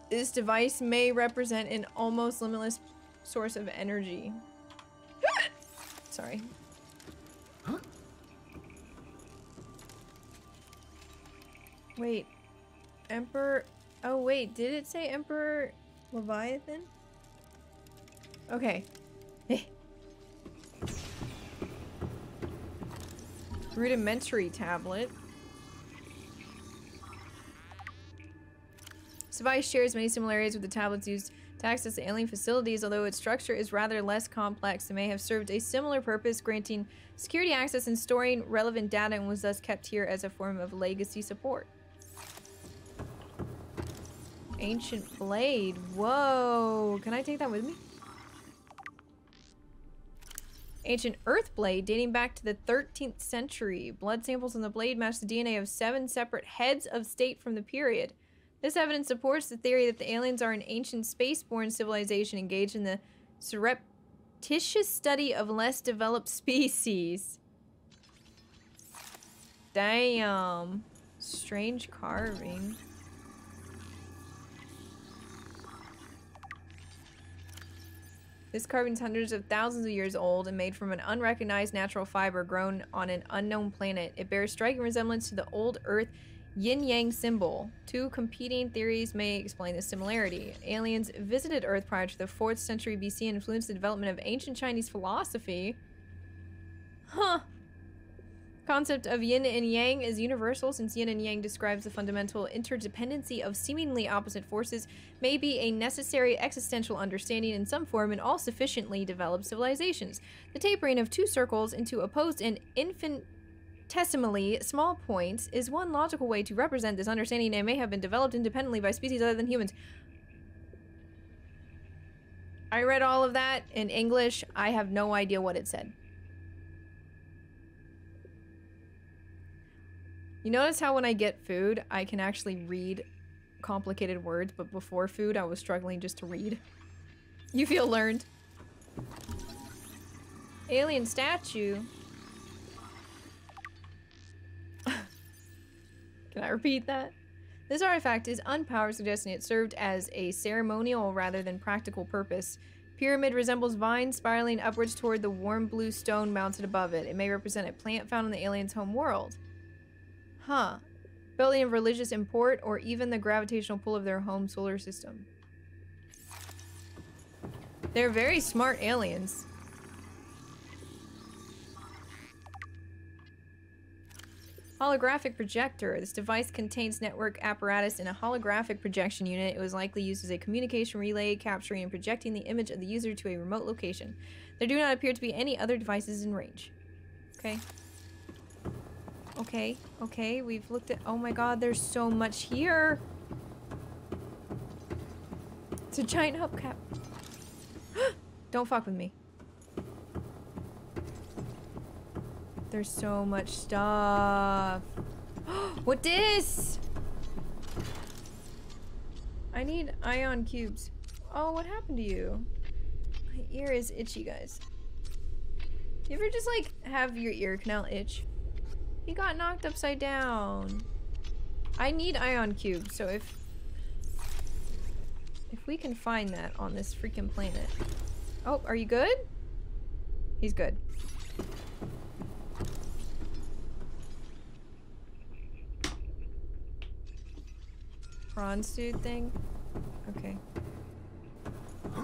S1: This device may represent an almost limitless source of energy. Sorry. Huh? Wait. Emperor... Oh, wait. Did it say Emperor Leviathan? Okay. Eh. Rudimentary tablet. This device shares many similarities with the tablets used to access the alien facilities, although its structure is rather less complex. It may have served a similar purpose, granting security access and storing relevant data, and was thus kept here as a form of legacy support. Ancient blade. Whoa. Can I take that with me? Ancient earth blade dating back to the 13th century. Blood samples on the blade match the DNA of seven separate heads of state from the period. This evidence supports the theory that the aliens are an ancient spaceborne civilization engaged in the surreptitious study of less developed species. Damn. Strange carving. This carving is hundreds of thousands of years old and made from an unrecognized natural fiber grown on an unknown planet. It bears striking resemblance to the old Earth yin yang symbol. Two competing theories may explain this similarity. Aliens visited Earth prior to the 4th century BC and influenced the development of ancient Chinese philosophy. Huh. Concept of yin and yang is universal since yin and yang describes the fundamental interdependency of seemingly opposite forces, may be a necessary existential understanding in some form in all sufficiently developed civilizations. The tapering of two circles into opposed and infinitesimally small points is one logical way to represent this understanding and may have been developed independently by species other than humans. I read all of that in English. I have no idea what it said. You notice how when I get food, I can actually read complicated words, but before food, I was struggling just to read. You feel learned. Alien statue. Can I repeat that? This artifact is unpowered, suggesting it served as a ceremonial rather than practical purpose. Pyramid resembles vines spiraling upwards toward the warm blue stone mounted above it. It may represent a plant found in the alien's home world. Huh. Building of religious import or even the gravitational pull of their home solar system. They're very smart aliens. Holographic projector. This device contains network apparatus in a holographic projection unit. It was likely used as a communication relay, capturing and projecting the image of the user to a remote location. There do not appear to be any other devices in range. Okay. Okay, okay, we've looked at- oh my god, there's so much here! It's a giant hubcap. Don't fuck with me. There's so much stuff. what this? I need ion cubes. Oh, what happened to you? My ear is itchy, guys. You ever just like have your ear canal itch? He got knocked upside down. I need ion cubes, so if if we can find that on this freaking planet. Oh, are you good? He's good. Prawn suit thing? Okay.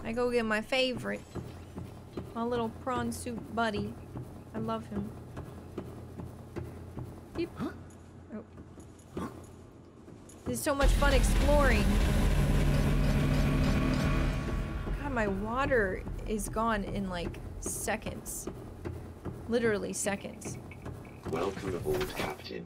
S1: I go get my favorite. My little prawn suit buddy. I love him. Beep. Oh. This is so much fun exploring. God, my water is gone in like seconds. Literally seconds.
S5: Welcome aboard, Captain.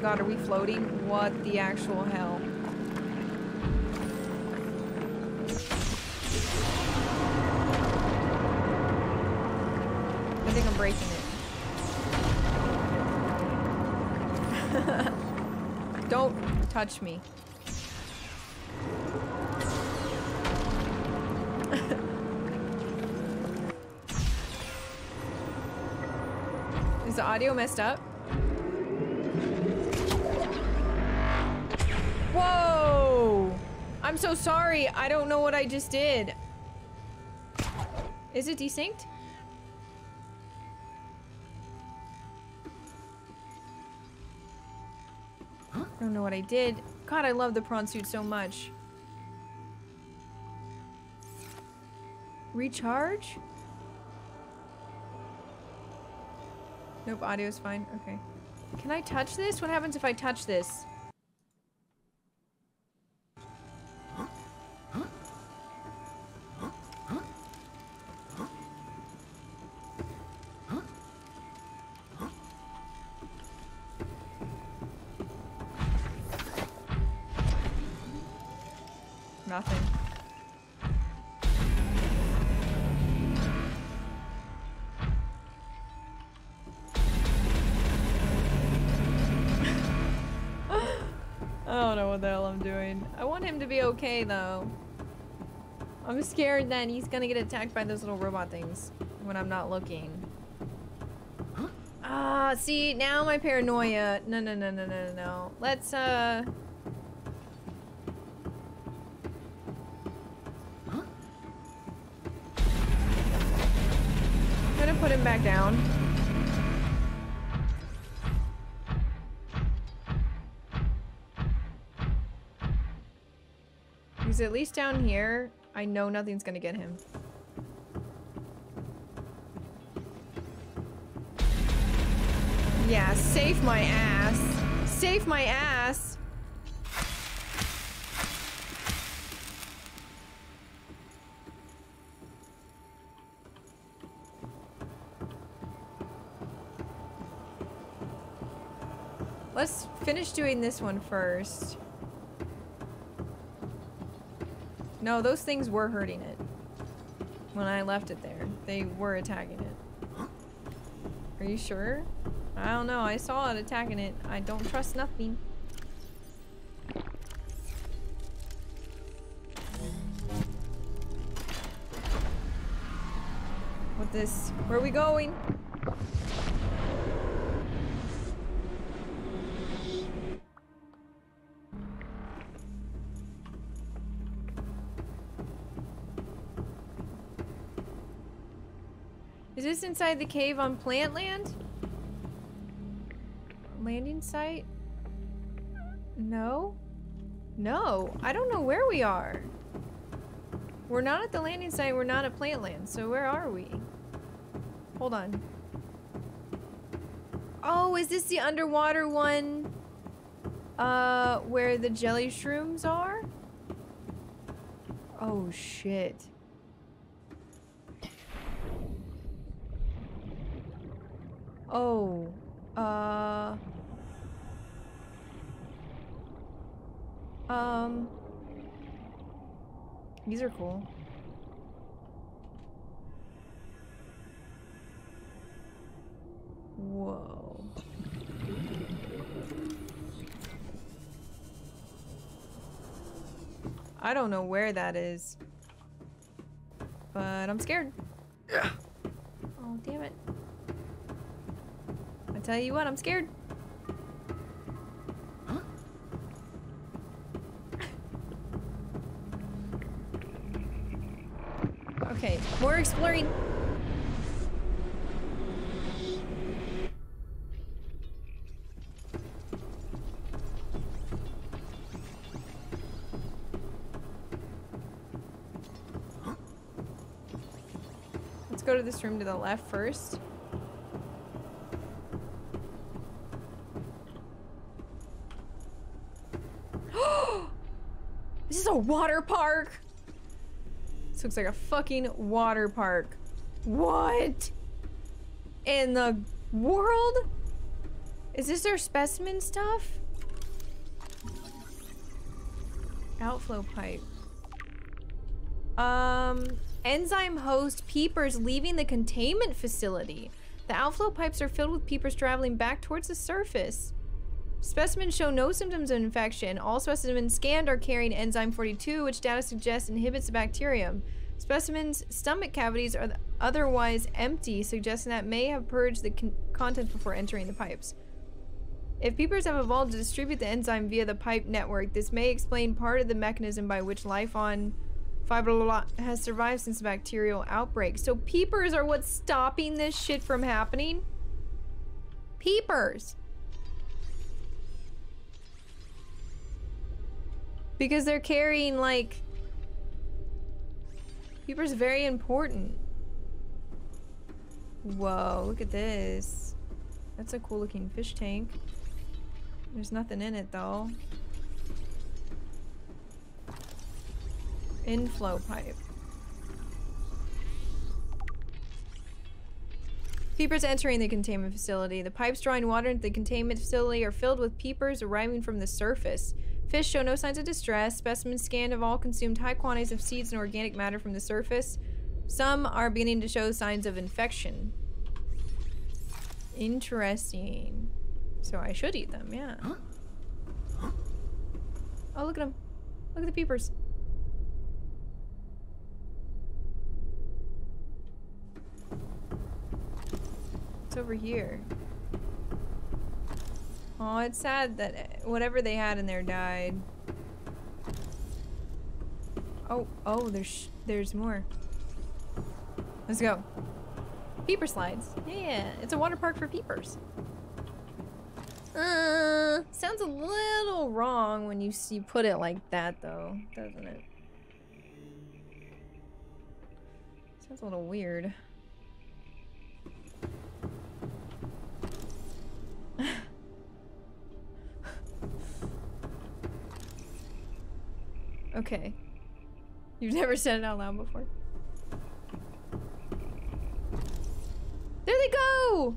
S1: God, are we floating? What the actual hell? I think I'm breaking it. Don't touch me. Is the audio messed up? So sorry. I don't know what I just did. Is it desynced? I don't know what I did. God, I love the prawn suit so much. Recharge? Nope, audio's fine. Okay. Can I touch this? What happens if I touch this? Want him to be okay though. I'm scared that he's gonna get attacked by those little robot things when I'm not looking. Ah, see, now my paranoia. No, no, no, no, no, no, no. Let's, uh... I'm gonna put him back down. Because at least down here, I know nothing's gonna get him. Yeah, save my ass. Save my ass. Let's finish doing this one first. No, those things were hurting it. When I left it there, they were attacking it. Are you sure? I don't know. I saw it attacking it. I don't trust nothing. What this? Where are we going? This inside the cave on plant land? Landing site? No? No, I don't know where we are. We're not at the landing site, we're not at plant land, so where are we? Hold on. Oh, is this the underwater one? Uh, where the jelly shrooms are? Oh, shit. Oh, uh... Um... These are cool. Whoa. I don't know where that is. But I'm scared.
S7: Yeah.
S1: Oh, damn it. I tell you what, I'm scared.
S7: Huh?
S1: Okay, more exploring. Let's go to this room to the left first. Water park! This looks like a fucking water park. What? In the world? Is this their specimen stuff? Outflow pipe. Um, enzyme host peepers leaving the containment facility. The outflow pipes are filled with peepers traveling back towards the surface. Specimens show no symptoms of infection. All specimens scanned are carrying enzyme 42, which data suggests inhibits the bacterium. Specimens' stomach cavities are otherwise empty, suggesting that may have purged the con contents before entering the pipes. If peepers have evolved to distribute the enzyme via the pipe network, this may explain part of the mechanism by which life on Fibrilla has survived since the bacterial outbreak. So peepers are what's stopping this shit from happening? Peepers! Because they're carrying, like... Peeper's very important. Whoa, look at this. That's a cool looking fish tank. There's nothing in it though. Inflow pipe. Peepers entering the containment facility. The pipes drawing water into the containment facility are filled with peepers arriving from the surface. Fish show no signs of distress. Specimens scanned have all consumed high quantities of seeds and organic matter from the surface. Some are beginning to show signs of infection. Interesting. So I should eat them, yeah. Oh, look at them. Look at the peepers. It's over here. Oh, it's sad that eh, whatever they had in there died. Oh, oh, there's there's more. Let's go. Peeper slides. Yeah, it's a water park for peepers. Uh, sounds a little wrong when you see put it like that, though, doesn't it? Sounds a little weird. Okay. You've never said it out loud before. There they go!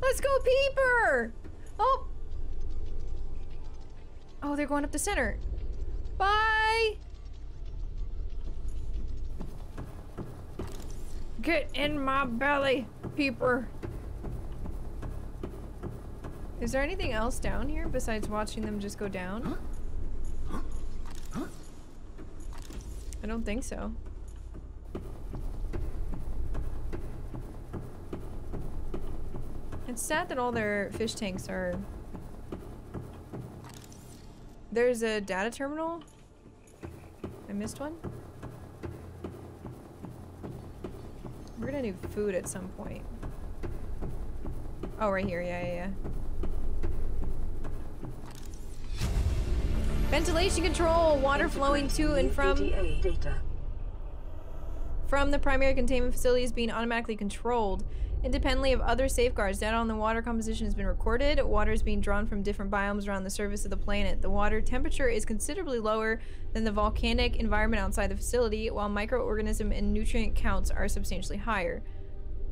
S1: Let's go, Peeper! Oh! Oh, they're going up the center. Bye! Get in my belly, Peeper. Is there anything else down here besides watching them just go down? I don't think so. It's sad that all their fish tanks are... There's a data terminal? I missed one? We're gonna need food at some point. Oh, right here. Yeah, yeah, yeah. Ventilation control, water flowing to and from from the primary containment facility is being automatically controlled independently of other safeguards. Data on the water composition has been recorded. Water is being drawn from different biomes around the surface of the planet. The water temperature is considerably lower than the volcanic environment outside the facility, while microorganism and nutrient counts are substantially higher.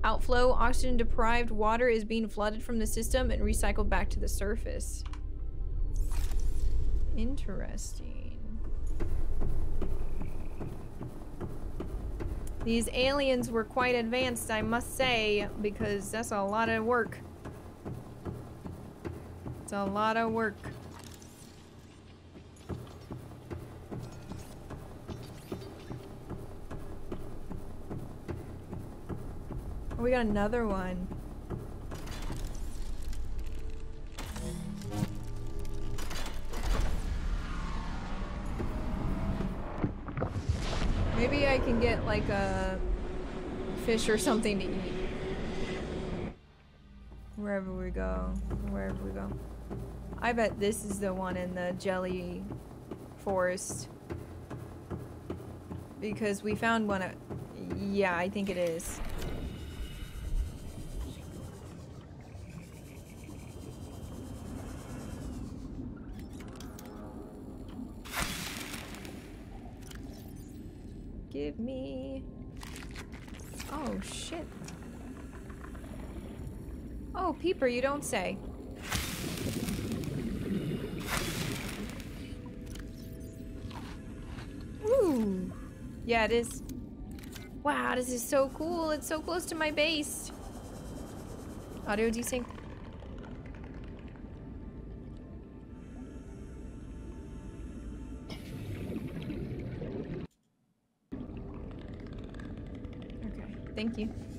S1: Outflow oxygen deprived water is being flooded from the system and recycled back to the surface. Interesting. These aliens were quite advanced, I must say, because that's a lot of work. It's a lot of work. Oh, we got another one. Maybe I can get like a fish or something to eat. Wherever we go. Wherever we go. I bet this is the one in the jelly forest. Because we found one at... Yeah, I think it is. Give me... Oh, shit. You don't say. Ooh. Yeah, it is. Wow, this is so cool. It's so close to my base. Audio desync. Okay, thank you.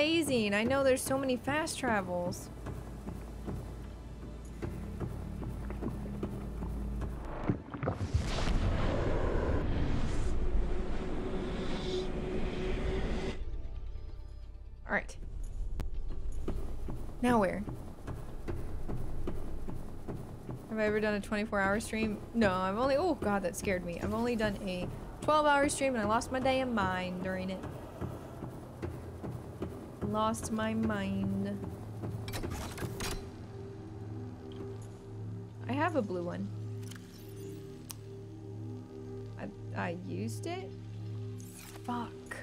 S1: Amazing. I know there's so many fast travels. All right. Now where? Have I ever done a 24 hour stream? No, I've only, oh god, that scared me. I've only done a 12 hour stream and I lost my damn mind during it. Lost my mind. I have a blue one. I, I used it? Fuck.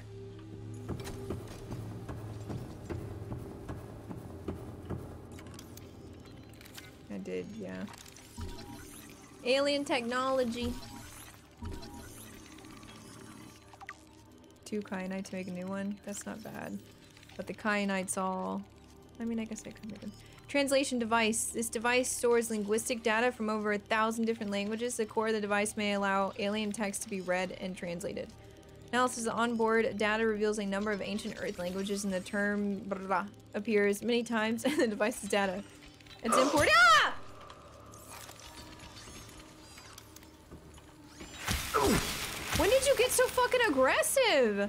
S1: I did, yeah. Alien technology. Two kyanite to make a new one. That's not bad. But the kyanites all... I mean, I guess I could make them. Translation device. This device stores linguistic data from over a thousand different languages. The core of the device may allow alien text to be read and translated. Analysis of onboard data reveals a number of ancient Earth languages and the term blah, blah appears many times in the device's data. It's important. Ah! When did you get so fucking aggressive?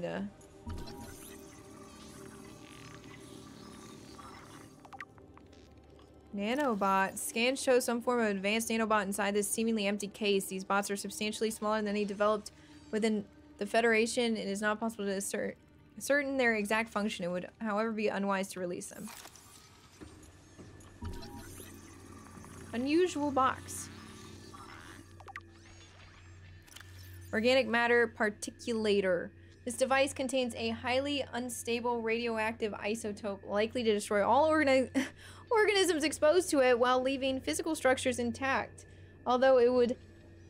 S1: Kinda. Nanobot. Scans show some form of advanced nanobot inside this seemingly empty case. These bots are substantially smaller than they developed within the Federation. It is not possible to assert certain their exact function. It would, however, be unwise to release them. Unusual box. Organic matter particulator. This device contains a highly unstable radioactive isotope likely to destroy all organi organisms exposed to it while leaving physical structures intact. Although it would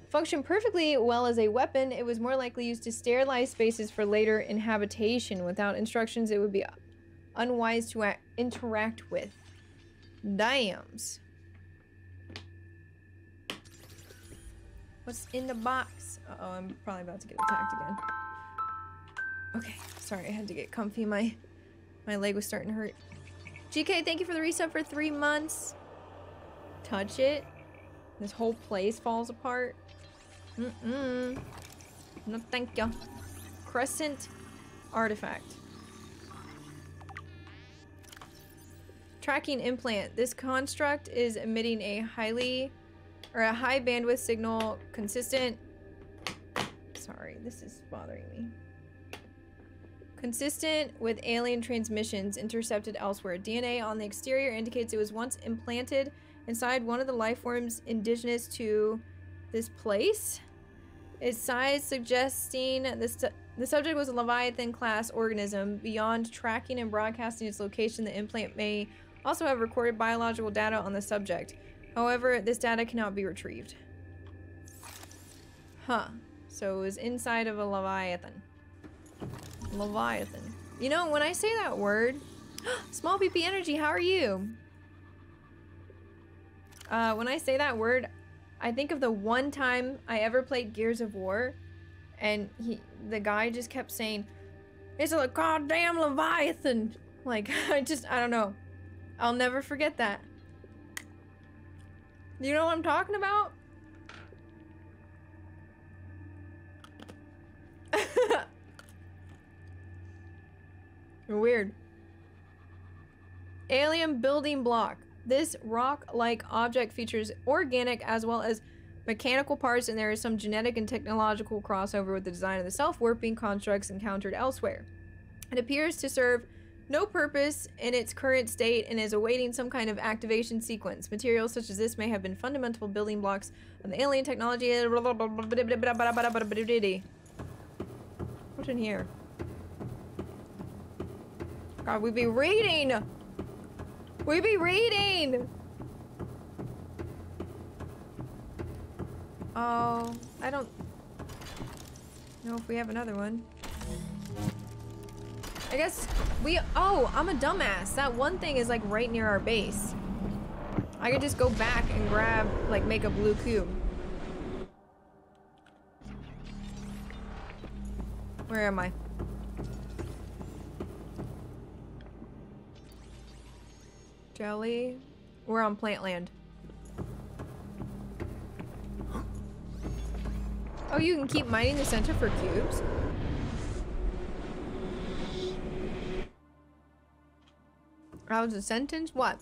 S1: function perfectly well as a weapon, it was more likely used to sterilize spaces for later inhabitation. Without instructions, it would be unwise to interact with. Dams. What's in the box? Uh oh I'm probably about to get attacked again. Okay, sorry, I had to get comfy. My my leg was starting to hurt. GK, thank you for the reset for three months. Touch it. This whole place falls apart. Mm-mm. No, thank you. Crescent artifact. Tracking implant. This construct is emitting a highly or a high bandwidth signal consistent. Sorry, this is bothering me. Consistent with alien transmissions intercepted elsewhere. DNA on the exterior indicates it was once implanted inside one of the life forms indigenous to this place. Its size suggesting this the subject was a Leviathan class organism. Beyond tracking and broadcasting its location, the implant may also have recorded biological data on the subject. However, this data cannot be retrieved. Huh. So it was inside of a Leviathan. Leviathan. You know, when I say that word, small BP energy, how are you? Uh, when I say that word, I think of the one time I ever played Gears of War, and he, the guy just kept saying, "It's a goddamn Leviathan." Like, I just, I don't know. I'll never forget that. You know what I'm talking about? Weird. Alien building block. This rock-like object features organic as well as mechanical parts and there is some genetic and technological crossover with the design of the self-warping constructs encountered elsewhere. It appears to serve no purpose in its current state and is awaiting some kind of activation sequence. Materials such as this may have been fundamental building blocks of the alien technology. What's in here? God, we be reading! We'd be reading! Oh, I don't know if we have another one. I guess we- oh, I'm a dumbass. That one thing is like right near our base. I could just go back and grab, like make a blue cube. Where am I? Jelly. We're on plant land. Oh, you can keep mining the center for cubes? That was a sentence? What?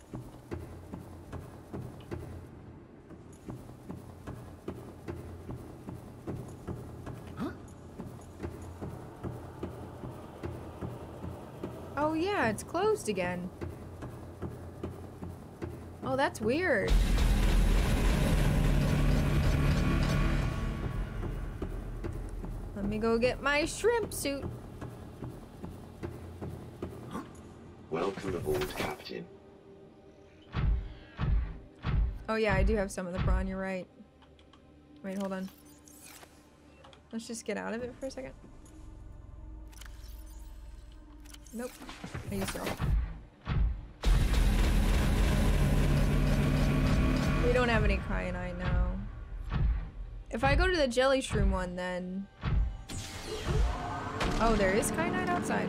S1: Huh? Oh yeah, it's closed again. Oh, that's weird. Let me go get my shrimp suit.
S5: Welcome aboard, Captain.
S1: Oh yeah, I do have some of the prawn, you're right. Wait, hold on. Let's just get out of it for a second. Nope. I used it all. We don't have any kyanite now. If I go to the jelly shroom one, then... Oh, there is kyanite outside.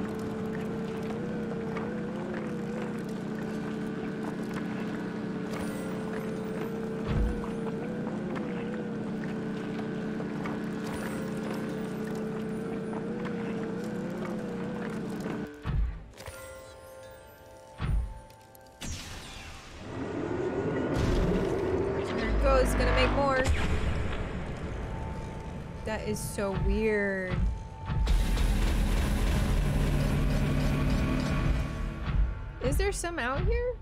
S1: Is so weird. Is there some out here?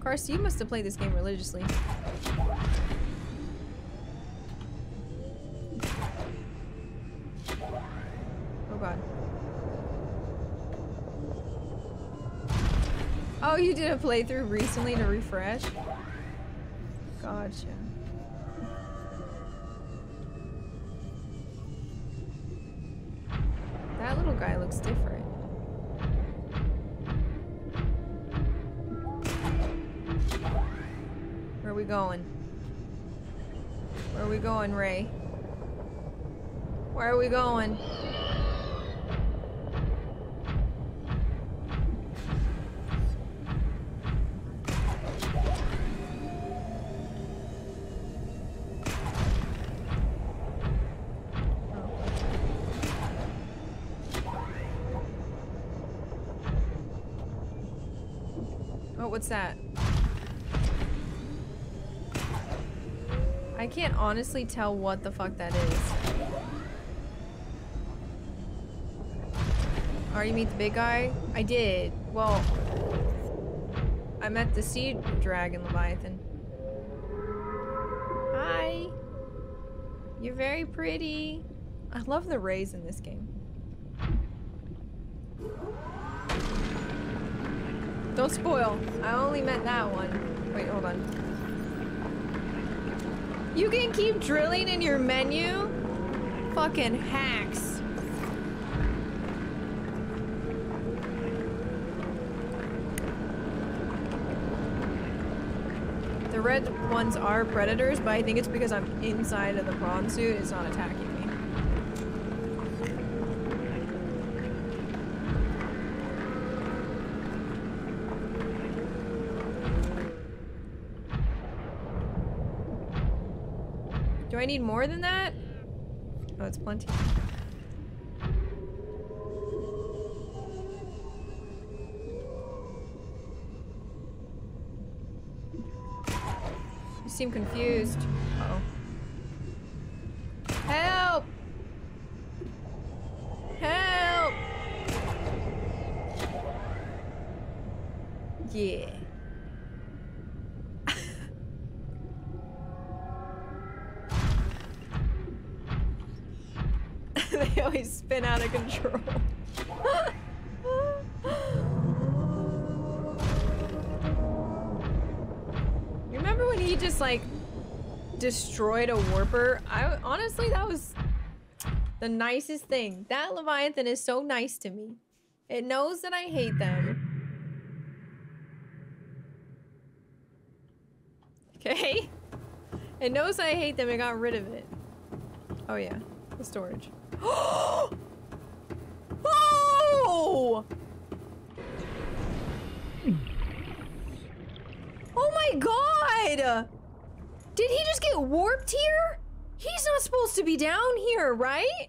S1: Carson, you must have played this game religiously. Did a playthrough recently to refresh? Gotcha. That little guy looks different. Where are we going? Where are we going, Ray? Where are we going? What's that? I can't honestly tell what the fuck that is. Oh, you meet the big guy? I did. Well, I met the sea dragon leviathan. Hi. You're very pretty. I love the rays in this game. Don't spoil. I only meant that one. Wait, hold on. You can keep drilling in your menu? Fucking hacks. The red ones are predators, but I think it's because I'm inside of the prawn suit, it's not attacking me. Do I need more than that? Oh, it's plenty. You seem confused. Uh oh. Help! Help! Yeah. they always control. You Remember when he just like destroyed a warper? I honestly that was the nicest thing. That Leviathan is so nice to me. It knows that I hate them. Okay? It knows I hate them and got rid of it. Oh yeah, the storage. Oh, oh! Oh my god! Did he just get warped here? He's not supposed to be down here, right?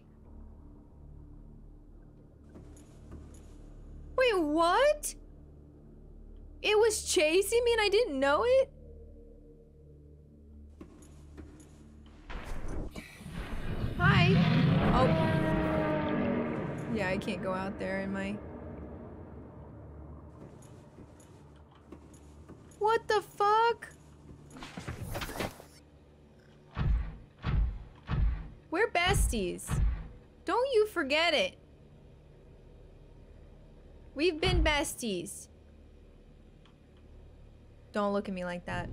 S1: Wait, what? It was chasing me and I didn't know it? Hi. Oh. Yeah, I can't go out there in my... What the fuck? We're besties. Don't you forget it. We've been besties. Don't look at me like that.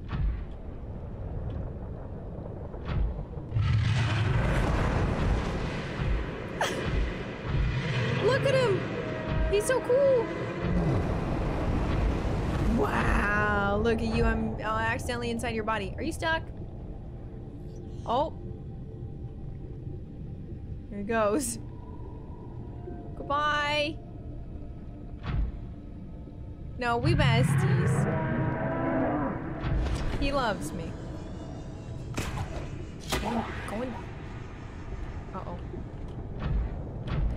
S1: At him! He's so cool! Wow, look at you. I'm uh, accidentally inside your body. Are you stuck? Oh. Here he goes. Goodbye. No, we besties. He loves me. Going. going. Uh oh.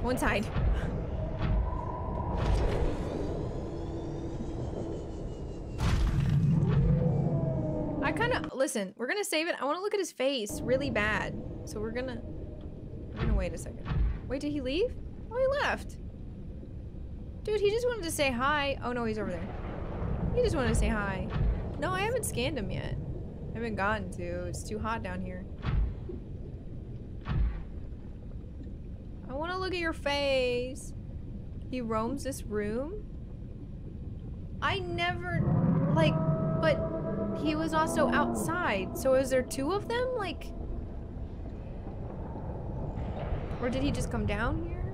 S1: Go inside. I kind of listen. We're gonna save it. I want to look at his face really bad, so we're gonna. We're gonna wait a second. Wait, did he leave? Oh, he left. Dude, he just wanted to say hi. Oh no, he's over there. He just wanted to say hi. No, I haven't scanned him yet. I haven't gotten to. It's too hot down here. I want to look at your face. He roams this room? I never, like, but he was also outside. So is there two of them? Like, or did he just come down here?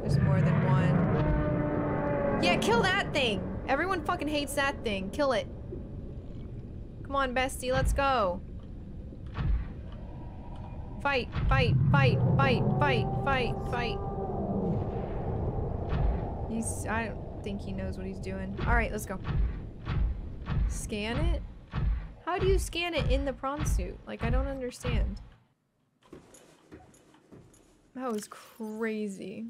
S1: There's more than one. Yeah, kill that thing. Everyone fucking hates that thing. Kill it. Come on, bestie, let's go. Fight, fight, fight, fight, fight, fight, fight. He's, I don't think he knows what he's doing. All right, let's go. Scan it? How do you scan it in the prawn suit? Like, I don't understand. That was crazy.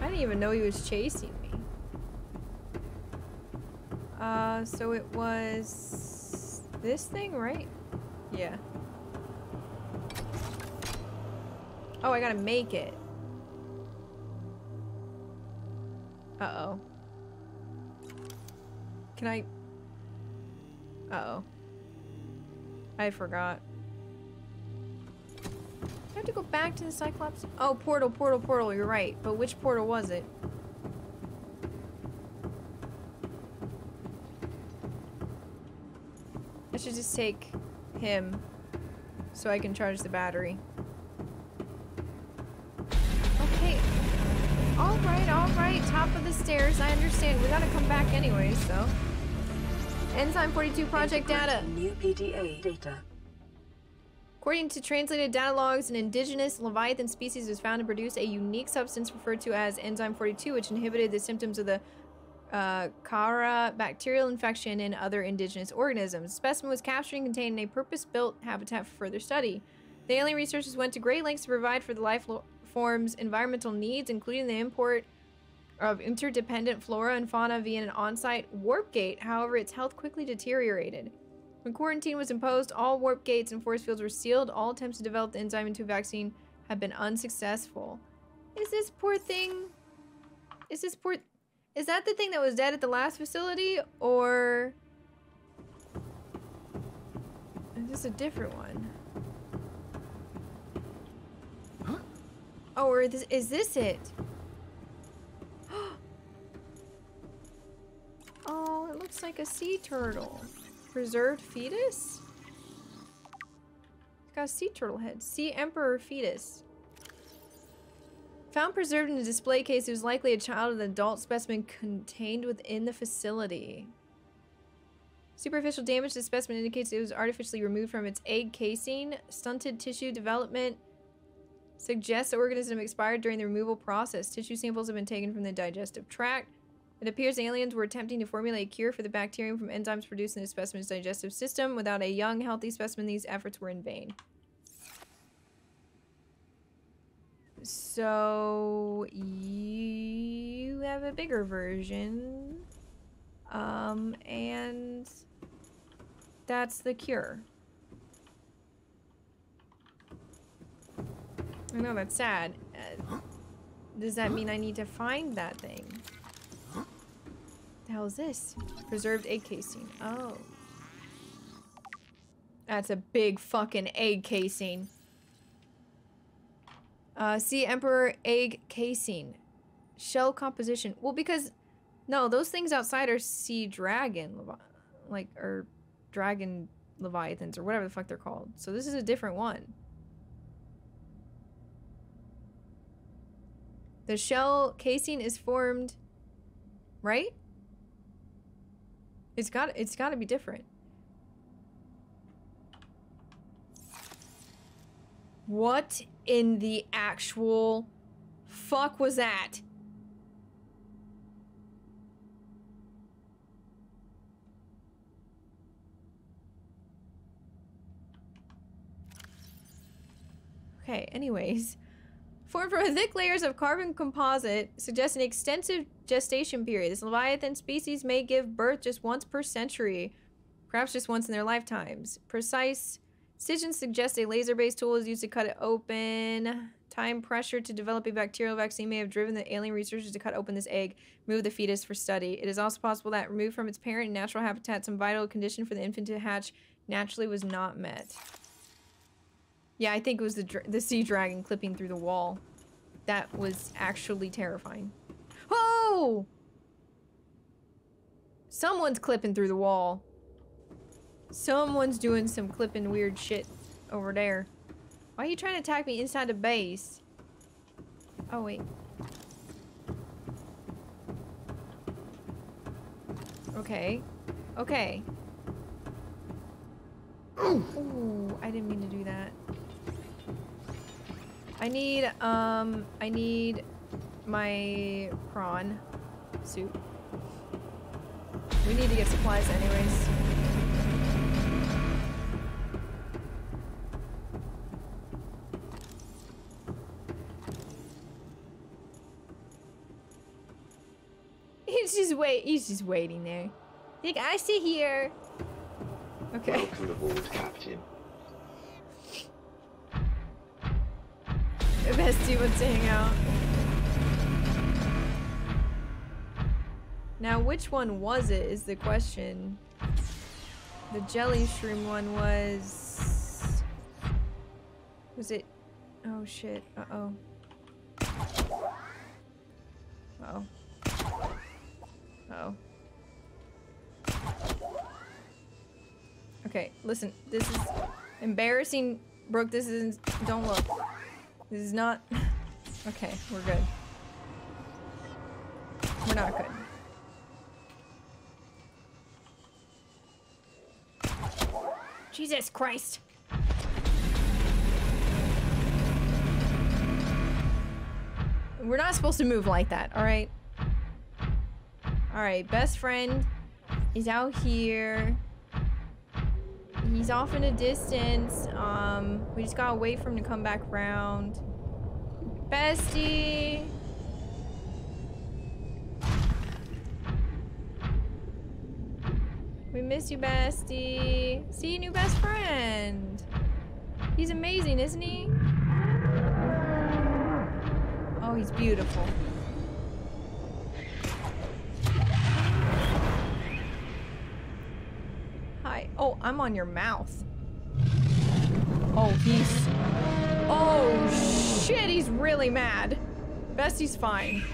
S1: I didn't even know he was chasing me. Uh, so it was this thing, right? Yeah. Oh, I gotta make it. Uh-oh. Can I... Uh-oh. I forgot. I have to go back to the Cyclops? Oh, portal, portal, portal, you're right. But which portal was it? I should just take him so I can charge the battery. Okay. Alright, alright. Top of the stairs. I understand. We gotta come back anyways, so. Enzyme 42 project data.
S3: New PDA data.
S1: According to translated data logs, an indigenous Leviathan species was found to produce a unique substance referred to as enzyme 42, which inhibited the symptoms of the uh, Kharaa bacterial infection in other indigenous organisms. The specimen was captured and contained in a purpose-built habitat for further study. The alien researchers went to great lengths to provide for the life form's environmental needs, including the import of interdependent flora and fauna via an on-site warp gate. However, its health quickly deteriorated. When quarantine was imposed, all warp gates and force fields were sealed. All attempts to develop the enzyme into a vaccine have been unsuccessful. Is this poor thing? Is this poor? Is that the thing that was dead at the last facility, or is this a different one? Oh, or this, is this it? oh, it looks like a sea turtle. Preserved fetus? It's got a sea turtle head. Sea emperor fetus. Found preserved in a display case, it was likely a child of an adult specimen contained within the facility. Superficial damage to the specimen indicates it was artificially removed from its egg casing. Stunted tissue development suggests the organism expired during the removal process. Tissue samples have been taken from the digestive tract. It appears aliens were attempting to formulate a cure for the bacterium from enzymes produced in the specimen's digestive system. Without a young, healthy specimen, these efforts were in vain. So you have a bigger version. Um, and that's the cure. I know that's sad. Uh, does that mean I need to find that thing? The hell is this? Preserved egg casing. Oh. That's a big fucking egg casing. Uh, sea emperor egg casing. Shell composition. Well, because no, those things outside are sea dragon, like or dragon leviathans or whatever the fuck they're called. So this is a different one. The shell casing is formed, right? It's got it's got to be different. What in the actual fuck was that? Okay, anyways. Formed from thick layers of carbon composite, suggests an extensive gestation period. This Leviathan species may give birth just once per century, perhaps just once in their lifetimes. Precise Stitching suggests a laser-based tool is used to cut it open. Time pressure to develop a bacterial vaccine may have driven the alien researchers to cut open this egg, remove the fetus for study. It is also possible that removed from its parent and natural habitat, some vital condition for the infant to hatch naturally was not met. Yeah, I think it was the the sea dragon clipping through the wall. That was actually terrifying. Oh! Someone's clipping through the wall. Someone's doing some clipping weird shit over there. Why are you trying to attack me inside the base? Oh, wait. Okay. Okay. Ooh, I didn't mean to do that. I need, um, I need my prawn soup. We need to get supplies anyways. He's just wait. He's just waiting there. Like I sit here. Okay.
S5: Welcome aboard, Captain.
S1: The Bestie wants to hang out. Now, which one was it? Is the question. The jelly shroom one was. Was it? Oh shit. Uh-oh. Uh oh. Oh. Okay, listen. This is embarrassing. Brooke, this isn't. Don't look. This is not. Okay, we're good. We're not good. Jesus Christ. We're not supposed to move like that, alright? Alright, best friend is out here. He's off in a distance. Um, we just gotta wait for him to come back round. Bestie! We miss you, bestie. See you, new best friend. He's amazing, isn't he? Oh, he's beautiful. Oh, I'm on your mouth. Oh, he's... Oh, shit, he's really mad. Bestie's fine.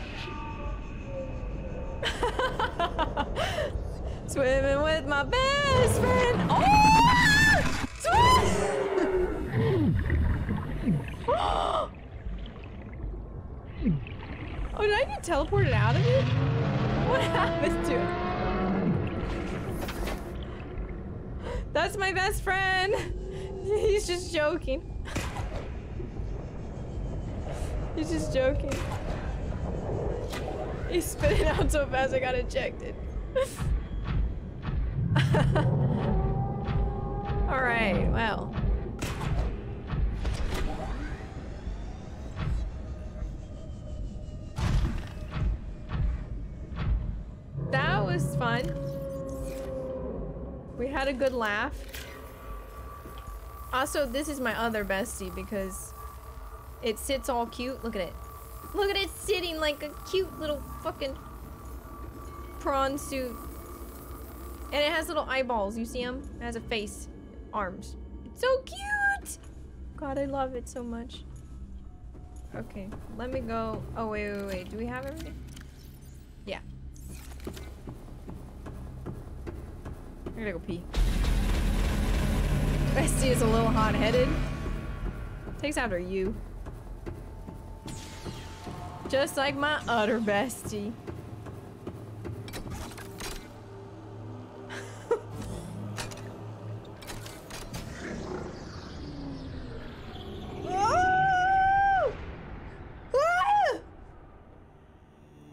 S1: Swimming with my best friend. Oh! Oh, did I get teleported out of it? What happened to it? That's my best friend. He's just joking. He's just joking. He's spitting out so fast I got ejected. Alright, well. That was fun. Had a good laugh. Also, this is my other bestie because it sits all cute. Look at it. Look at it sitting like a cute little fucking prawn suit. And it has little eyeballs. You see them? It has a face. Arms. It's so cute! God, I love it so much. Okay, let me go. Oh, wait, wait, wait. Do we have everything? Yeah. I gotta go pee. Bestie is a little hot-headed. Takes after you. Just like my utter bestie.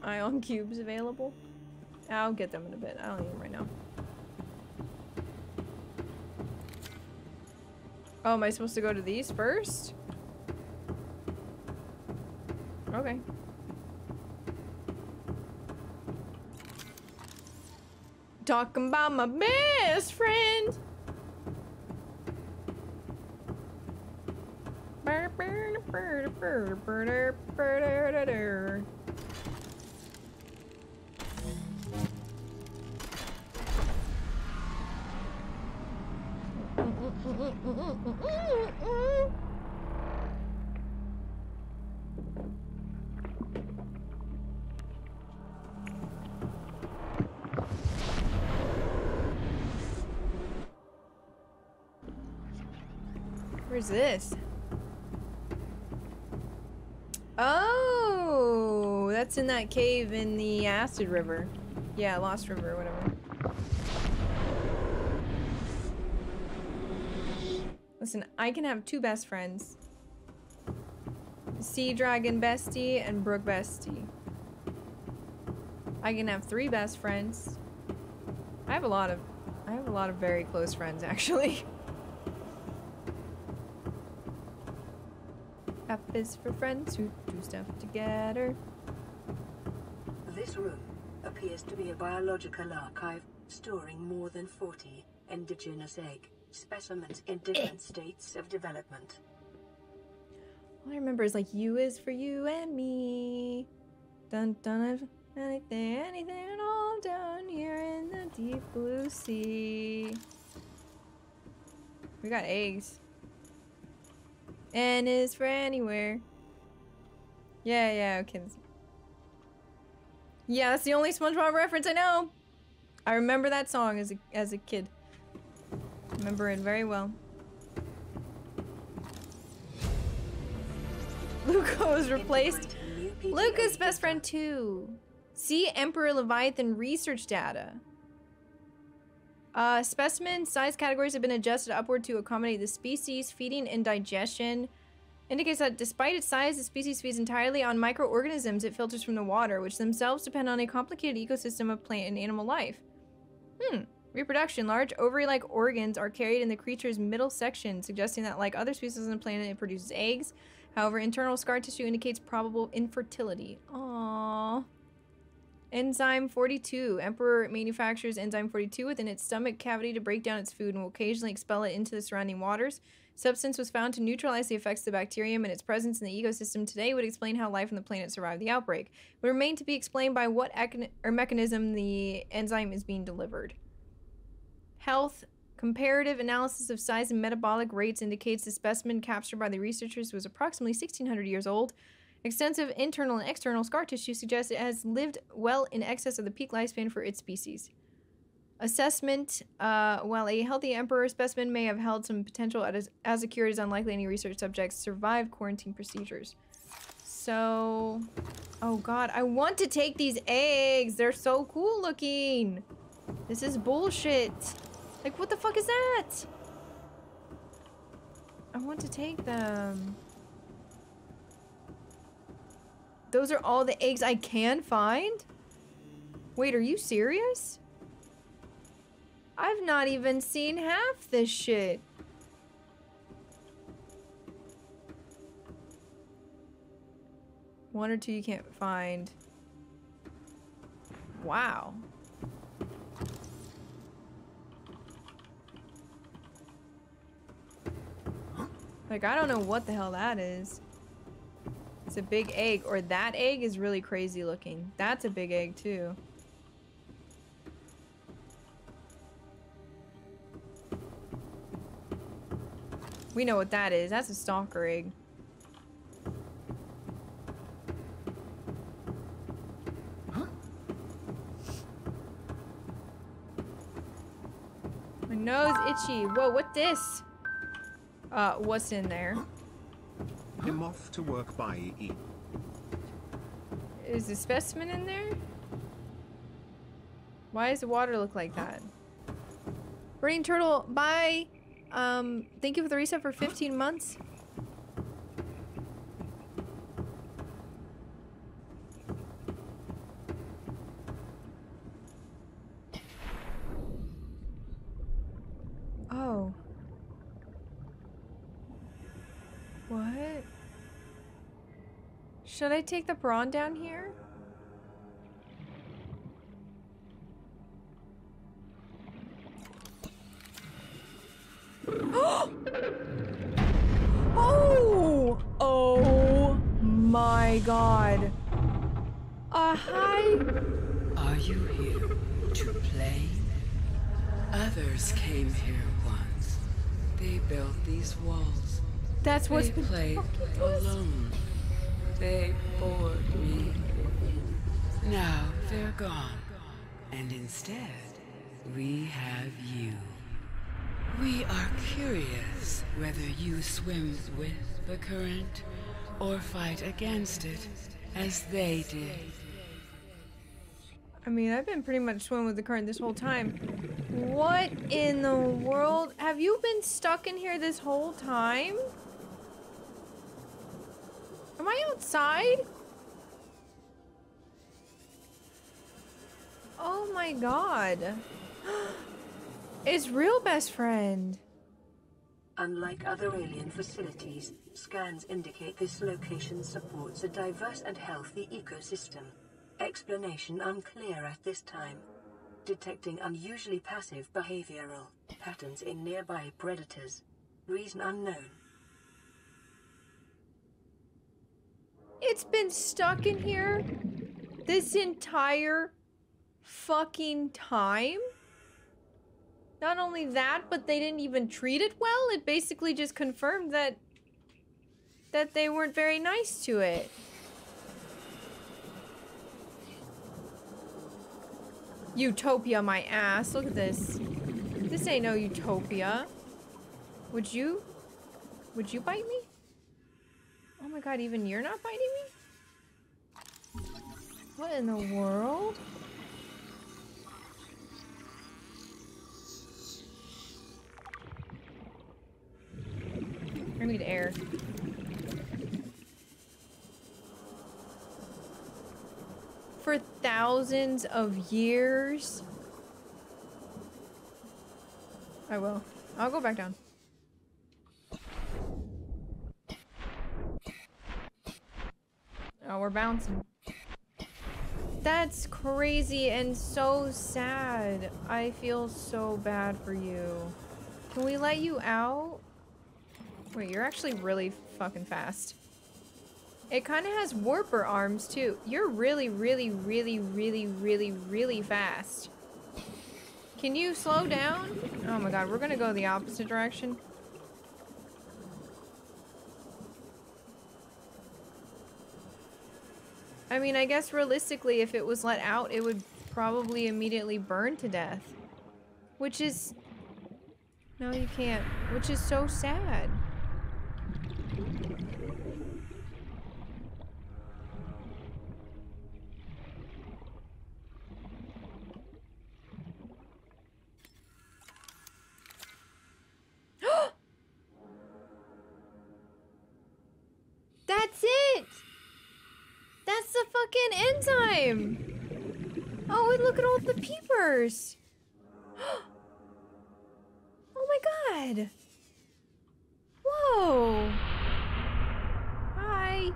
S1: Ion cubes available. I'll get them in a bit. I don't need them right now. Oh, am I supposed to go to these first? Okay. Talking about my best friend. Where's this? Oh, that's in that cave in the Acid River. Yeah, Lost River, whatever. Listen, I can have two best friends. Sea Dragon Bestie and Brook Bestie. I can have three best friends. I have a lot of I have a lot of very close friends actually. F is for friends who do stuff together.
S3: This room appears to be a biological archive storing more than 40 indigenous egg specimens in different eh. states of development.
S1: All I remember is like you is for you and me. Dun dun anything, anything at all down here in the deep blue sea. We got eggs. N is for anywhere. Yeah, yeah, okay. Yeah, that's the only SpongeBob reference I know. I remember that song as a as a kid. Remember it very well. Luka was replaced. Luka's best friend too. Sea Emperor Leviathan research data. Uh, specimen size categories have been adjusted upward to accommodate the species. Feeding and digestion indicates that despite its size, the species feeds entirely on microorganisms it filters from the water, which themselves depend on a complicated ecosystem of plant and animal life. Hmm. Reproduction. Large ovary-like organs are carried in the creature's middle section, suggesting that like other species on the planet, it produces eggs. However, internal scar tissue indicates probable infertility. Aww. Enzyme 42. Emperor manufactures enzyme 42 within its stomach cavity to break down its food and will occasionally expel it into the surrounding waters. Substance was found to neutralize the effects of the bacterium, and its presence in the ecosystem today would explain how life on the planet survived the outbreak. It would remain to be explained by what or mechanism the enzyme is being delivered. Health comparative analysis of size and metabolic rates indicates the specimen captured by the researchers was approximately 1600 years old. Extensive internal and external scar tissue suggests it has lived well in excess of the peak lifespan for its species. Assessment uh, While a healthy emperor specimen may have held some potential as, as a cure, it is unlikely any research subjects survived quarantine procedures. So, oh god, I want to take these eggs. They're so cool looking. This is bullshit. Like, what the fuck is that? I want to take them. Those are all the eggs I can find? Wait, are you serious? I've not even seen half this shit. One or two you can't find. Wow. Like, I don't know what the hell that is. It's a big egg. Or that egg is really crazy looking. That's a big egg too. We know what that is. That's a stalker egg. My nose itchy. Whoa, what this? uh, what's in there.
S4: I'm off to work by E.
S1: Is the specimen in there? Why does the water look like that? Burning turtle, bye! Um, thank you for the reset for 15 months. Oh. Should I take the prawn down here? oh! Oh my god. Uh, hi.
S6: Are you here to play? Others came here once. They built these walls.
S1: That's what's
S6: they
S1: been
S6: played
S1: talking to us.
S6: alone. They bored me. Now they're gone. And instead, we have you. We are curious whether you swim with the current or fight against it as they did.
S1: I mean, I've been pretty much swimming with the current this whole time. What in the world? Have you been stuck in here this whole time? Am I outside? Oh my god. It's real best friend.
S3: Unlike other alien facilities, scans indicate this location supports a diverse and healthy ecosystem. Explanation unclear at this time. Detecting unusually passive behavioral patterns in nearby predators. Reason unknown.
S1: It's been stuck in here this entire fucking time? Not only that, but they didn't even treat it well. It basically just confirmed that that they weren't very nice to it. Utopia, my ass. Look at this. This ain't no utopia. Would you? Would you bite me? Oh my god, even you're not biting me? What in the world? I need air. For thousands of years? I will. I'll go back down. Oh, we're bouncing. That's crazy and so sad. I feel so bad for you. Can we let you out? Wait, you're actually really fucking fast. It kind of has warper arms too. You're really, really, really, really, really, really fast. Can you slow down? Oh my god, we're gonna go the opposite direction. I mean, I guess realistically, if it was let out, it would probably immediately burn to death. Which is... No, you can't. Which is so sad. That's it! Fucking enzyme! Oh, and look at all the peepers! oh my god! Whoa! Hi!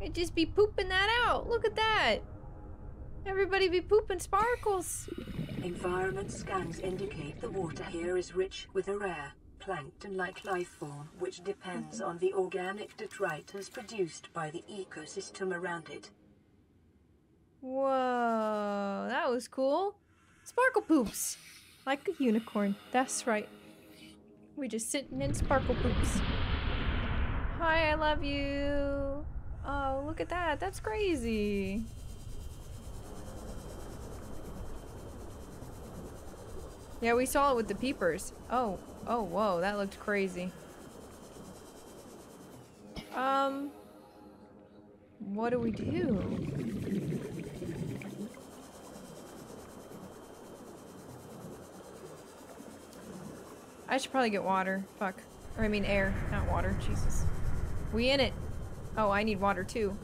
S1: I'd just be pooping that out. Look at that! Everybody be pooping sparkles.
S3: Environment scans indicate the water here is rich with a rare plankton-like life form which depends on the organic detritus produced by the ecosystem around it.
S1: Whoa, that was cool. Sparkle poops. Like a unicorn. That's right. We just sitting in sparkle poops. Hi, I love you. Oh, look at that. That's crazy. Yeah, we saw it with the peepers. Oh, oh, whoa, that looked crazy. Um, what do we do? I should probably get water. Fuck. Or I mean air, not water. Jesus. We in it. Oh, I need water too.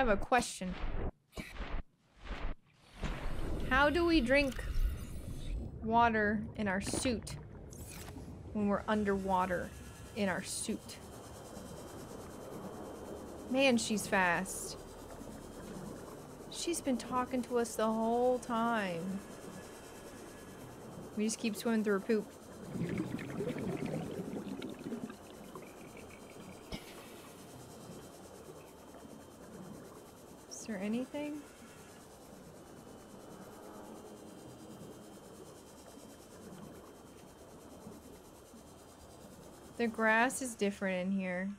S1: Have a question. How do we drink water in our suit when we're underwater in our suit? Man, she's fast. She's been talking to us the whole time. We just keep swimming through her poop. There anything? The grass is different in here.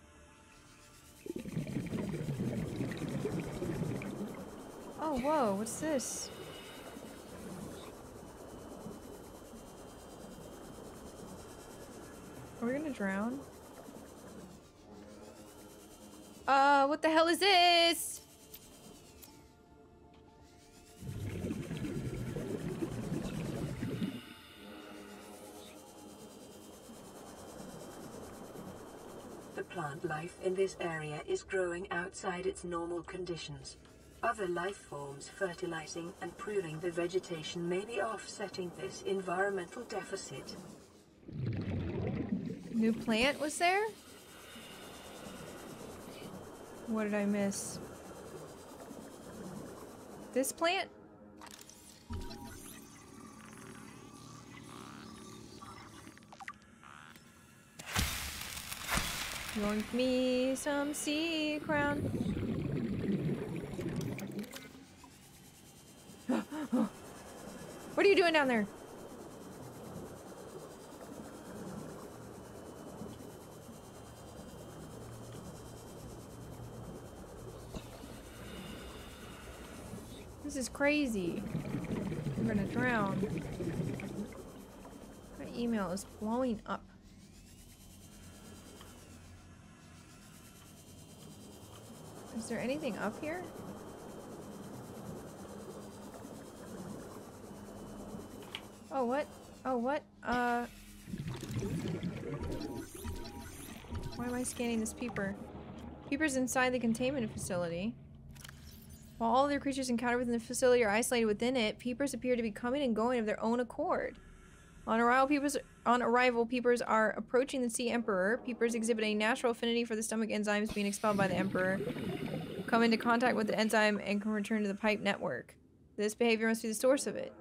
S1: Oh, whoa, what's this? Are we gonna drown? Uh, what the hell is this?
S3: Life in this area is growing outside its normal conditions. Other life forms fertilizing and pruning the vegetation may be offsetting this environmental deficit.
S1: New plant was there? What did I miss? This plant? Yoink me some sea crown. what are you doing down there? This is crazy. I'm gonna drown. My email is blowing up. There anything up here? Oh, what? Oh, what? Uh... Why am I scanning this peeper? Peeper's inside the containment facility. While all other creatures encountered within the facility are isolated within it, peepers appear to be coming and going of their own accord. On arrival, peepers on arrival, peepers are approaching the Sea Emperor. Peepers exhibit a natural affinity for the stomach enzymes being expelled by the Emperor. Come into contact with the enzyme and can return to the pipe network. This behavior must be the source of it.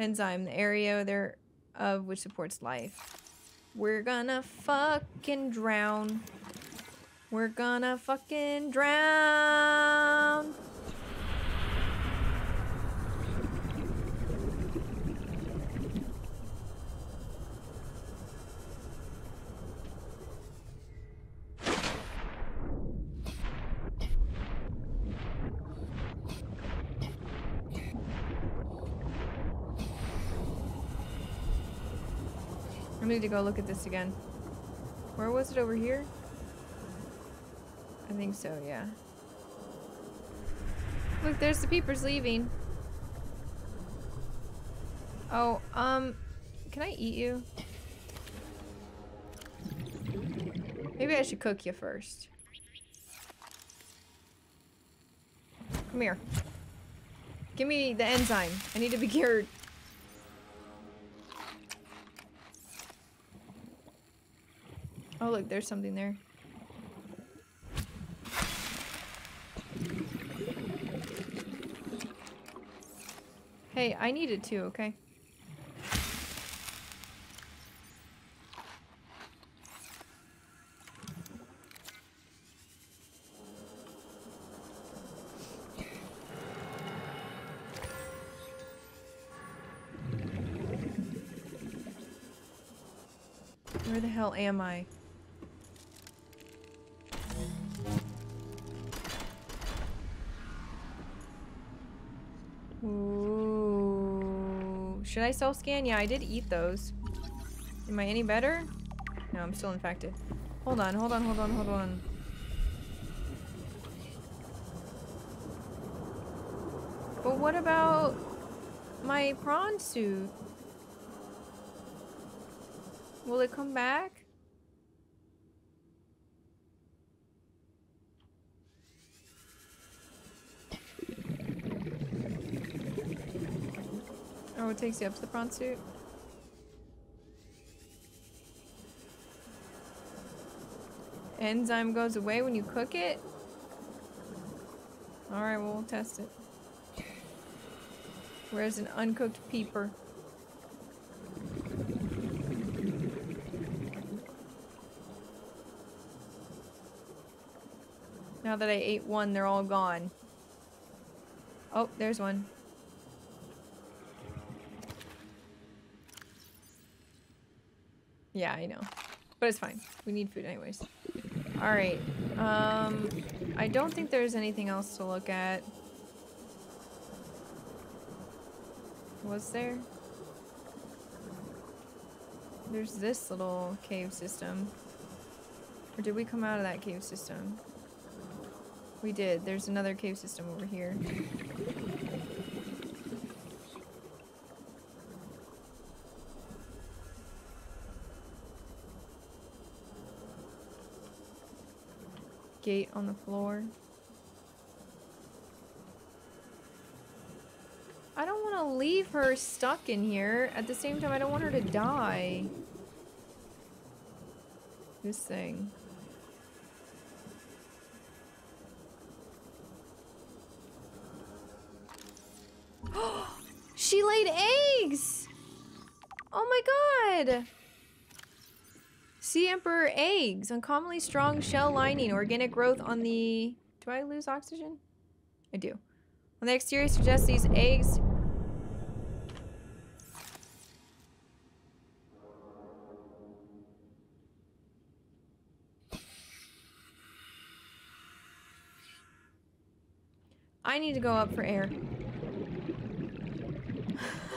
S1: Enzyme, the area there of which supports life. We're gonna fucking drown. We're gonna fucking drown. I need to go look at this again. Where was it over here? I think so, yeah. Look, there's the peepers leaving. Oh, um, can I eat you? Maybe I should cook you first. Come here. Give me the enzyme. I need to be cured. Oh, look, there's something there. Hey, I need it too, okay? Where the hell am I? Should I self-scan? Yeah, I did eat those. Am I any better? No, I'm still infected. Hold on, hold on, hold on, hold on. But what about my prawn suit? Will it come back? Takes you up to the prawn suit. Enzyme goes away when you cook it? Alright, well, we'll test it. Where's an uncooked peeper? Now that I ate one, they're all gone. Oh, there's one. Yeah, I know. But it's fine. We need food anyways. Alright. Um, I don't think there's anything else to look at. Was there? There's this little cave system. Or did we come out of that cave system? We did. There's another cave system over here. Gate on the floor. I don't want to leave her stuck in here. At the same time, I don't want her to die. This thing. she laid eggs! Oh my god! Sea Emperor eggs. Uncommonly strong shell lining. Organic growth on the... Do I lose oxygen? I do. On the exterior suggests these eggs... I need to go up for air.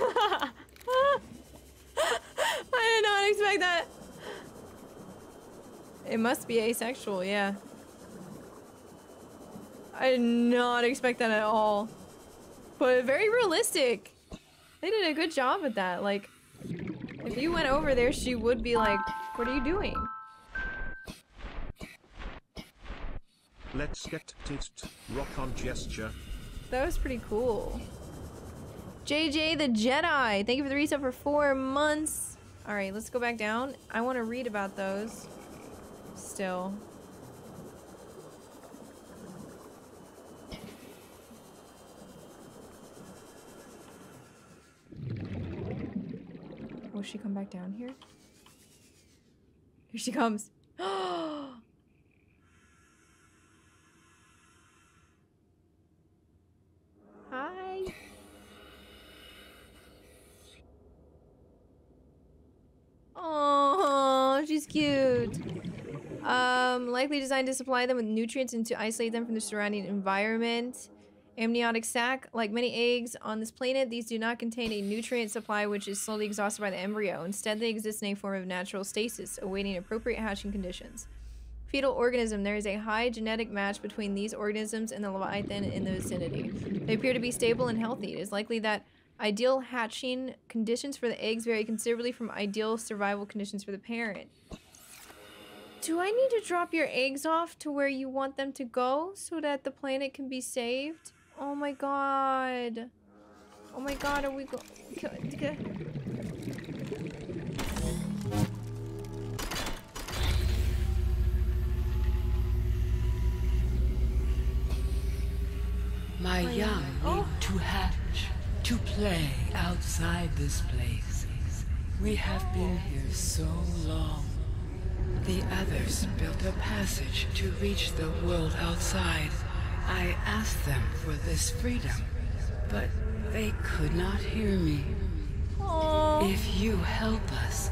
S1: I did not expect that. It must be asexual, yeah. I did not expect that at all. But very realistic. They did a good job with that. Like, if you went over there, she would be like, what are you doing?
S4: Let's get it. Rock on gesture.
S1: That was pretty cool. JJ the Jedi, thank you for the reset for four months. All right, let's go back down. I want to read about those still. Will she come back down here? Here she comes. Hi. Oh, she's cute. Um, likely designed to supply them with nutrients and to isolate them from the surrounding environment. Amniotic sac. Like many eggs on this planet, these do not contain a nutrient supply which is slowly exhausted by the embryo. Instead, they exist in a form of natural stasis, awaiting appropriate hatching conditions. Fetal organism. There is a high genetic match between these organisms and the Leviathan in the vicinity. They appear to be stable and healthy. It is likely that ideal hatching conditions for the eggs vary considerably from ideal survival conditions for the parent. Do I need to drop your eggs off to where you want them to go so that the planet can be saved? Oh my god. Oh my god, are we go-
S6: My young need oh. to hatch, to play outside this place. We have been here so long. The others built a passage to reach the world outside. I asked them for this freedom, but they could not hear me. If you help us,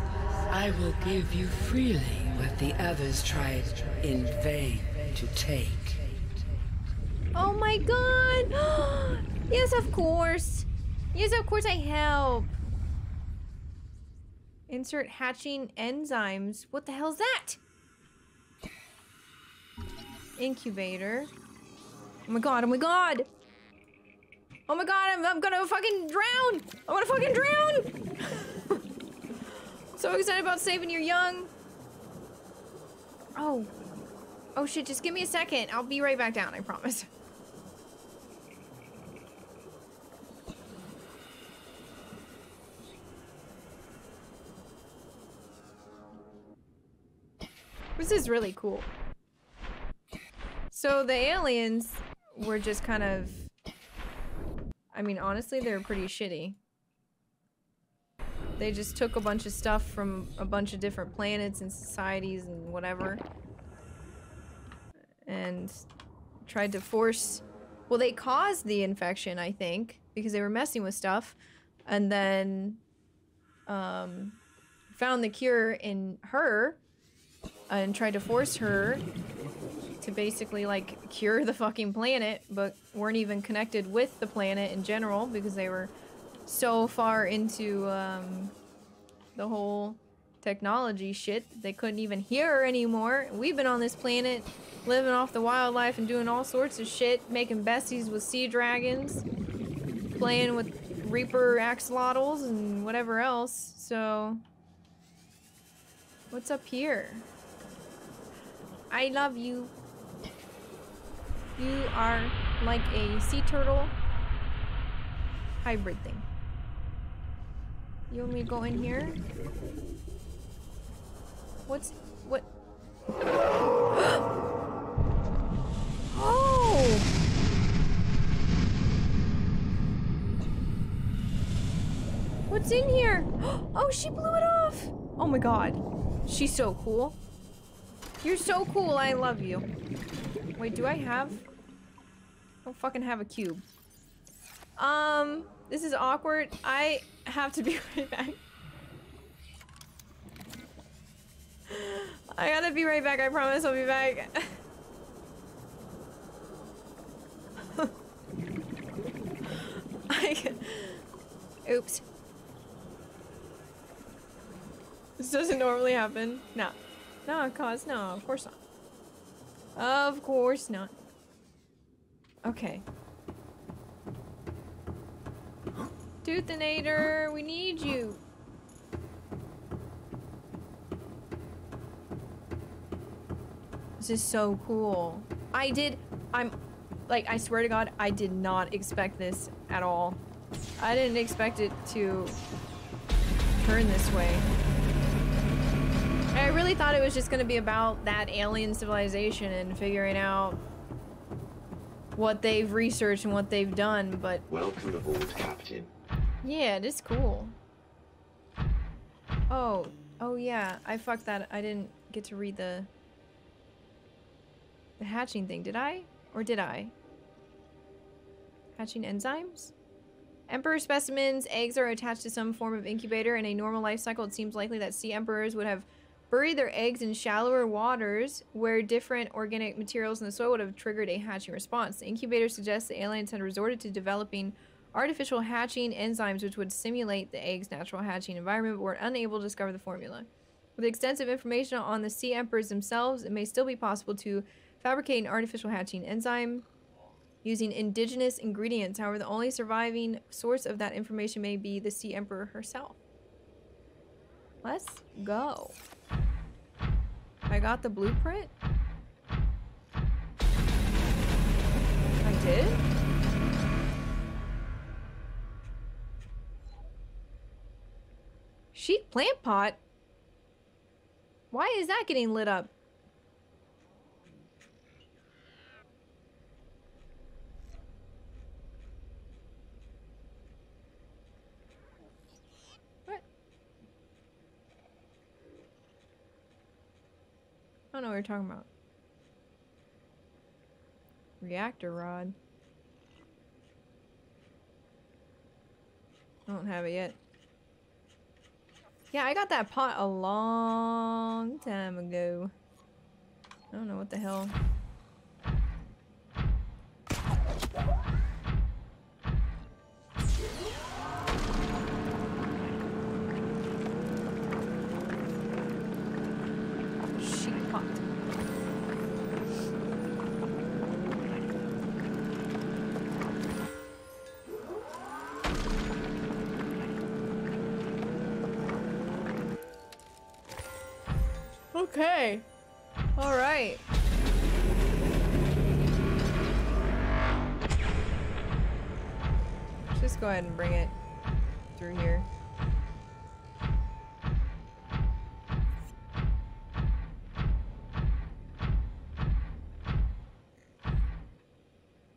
S6: I will give you freely what the others tried in vain to take.
S1: Oh my god! yes, of course! Yes, of course I help! Insert hatching enzymes. What the hell's that? Incubator. Oh my god, oh my god! Oh my god, I'm, I'm gonna fucking drown! I'm gonna fucking drown! so excited about saving your young. Oh. Oh shit, just give me a second. I'll be right back down, I promise. This is really cool. So the aliens were just kind of I mean, honestly, they were pretty shitty. They just took a bunch of stuff from a bunch of different planets and societies and whatever. And tried to force well, they caused the infection, I think, because they were messing with stuff and then um found the cure in her and tried to force her to basically like cure the fucking planet, but weren't even connected with the planet in general because they were so far into um, the whole technology shit they couldn't even hear her anymore. We've been on this planet living off the wildlife and doing all sorts of shit, making besties with sea dragons, playing with reaper axolotls and whatever else. So what's up here? I love you. You are like a sea turtle hybrid thing. You want me to go in here? What's what? oh! What's in here? Oh, she blew it off! Oh my god. She's so cool. You're so cool, I love you. Wait, do I have... I don't fucking have a cube. Um, this is awkward. I have to be right back. I gotta be right back, I promise I'll be back. I... Oops. This doesn't normally happen. No. No, cause no, of course not. Of course not. Okay. Toothinator, we need you. This is so cool. I did, I'm, like, I swear to God, I did not expect this at all. I didn't expect it to turn this way. I really thought it was just gonna be about that alien civilization and figuring out what they've researched and what they've done, but
S5: Welcome aboard, Captain.
S1: yeah, it is cool. Oh, oh yeah, I fucked that. I didn't get to read the the hatching thing, did I? Or did I? Hatching enzymes? Emperor specimens, eggs are attached to some form of incubator. In a normal life cycle, it seems likely that sea emperors would have buried their eggs in shallower waters where different organic materials in the soil would have triggered a hatching response. The incubator suggests the aliens had resorted to developing artificial hatching enzymes which would simulate the egg's natural hatching environment but were unable to discover the formula. With extensive information on the sea emperors themselves, it may still be possible to fabricate an artificial hatching enzyme using indigenous ingredients. However, the only surviving source of that information may be the sea emperor herself. Let's go. I got the blueprint? I did? Chic plant pot? Why is that getting lit up? I don't know what you're talking about. Reactor rod. I don't have it yet. Yeah, I got that pot a long time ago. I don't know what the hell. Okay. All right. Just go ahead and bring it through here.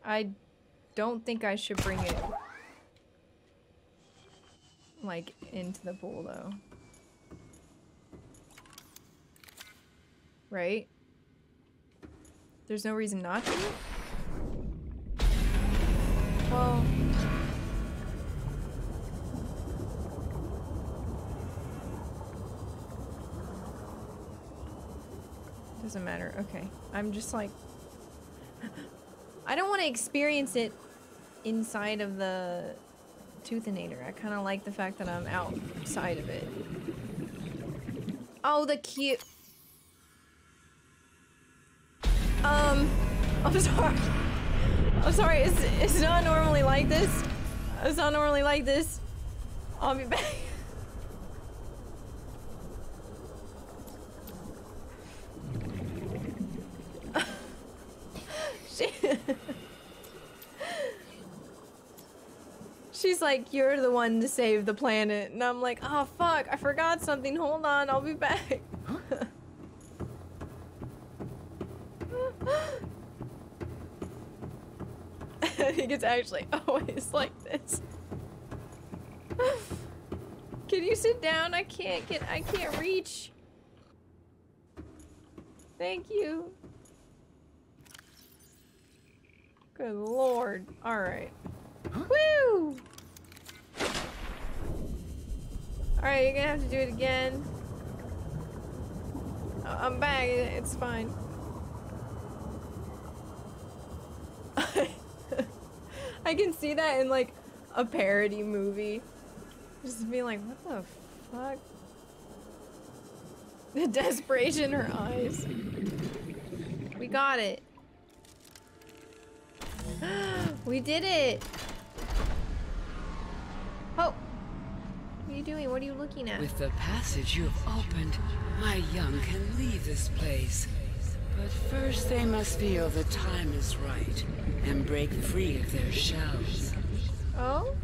S1: I don't think I should bring it like into the pool though. Right? There's no reason not to? Well... Doesn't matter. Okay. I'm just like... I don't want to experience it inside of the Toothinator. I kind of like the fact that I'm outside of it. Oh, the cute... Um, I'm sorry. I'm sorry, it's, it's not normally like this. It's not normally like this. I'll be back. she She's like, you're the one to save the planet. And I'm like, oh fuck, I forgot something. Hold on, I'll be back. Think it's actually always like this. Can you sit down? I can't get, I can't reach. Thank you. Good lord. Alright. Woo! Alright, you're gonna have to do it again. I'm back. It's fine. I can see that in like a parody movie. Just being like, what the fuck? The desperation in her eyes. We got it. we did it! Oh! What are you doing? What are you looking at?
S6: With the passage you have opened, my young can leave this place. But first they must feel the time is right and break free of their shells.
S1: Oh?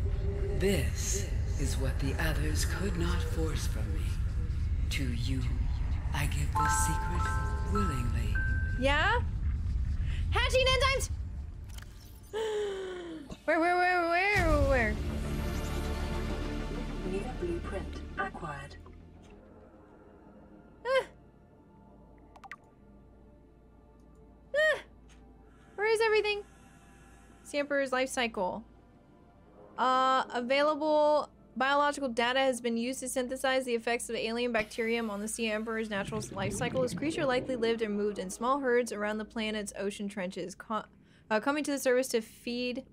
S6: This is what the others could not force from me. To you, I give the secret willingly.
S1: Yeah? Hatching enzymes! where, where, where, where, where?
S3: New blueprint acquired.
S1: Is everything? Sea Emperor's life cycle. Uh, available biological data has been used to synthesize the effects of alien bacterium on the Sea Emperor's natural life cycle. This creature likely lived and moved in small herds around the planet's ocean trenches, co uh, coming to the surface to feed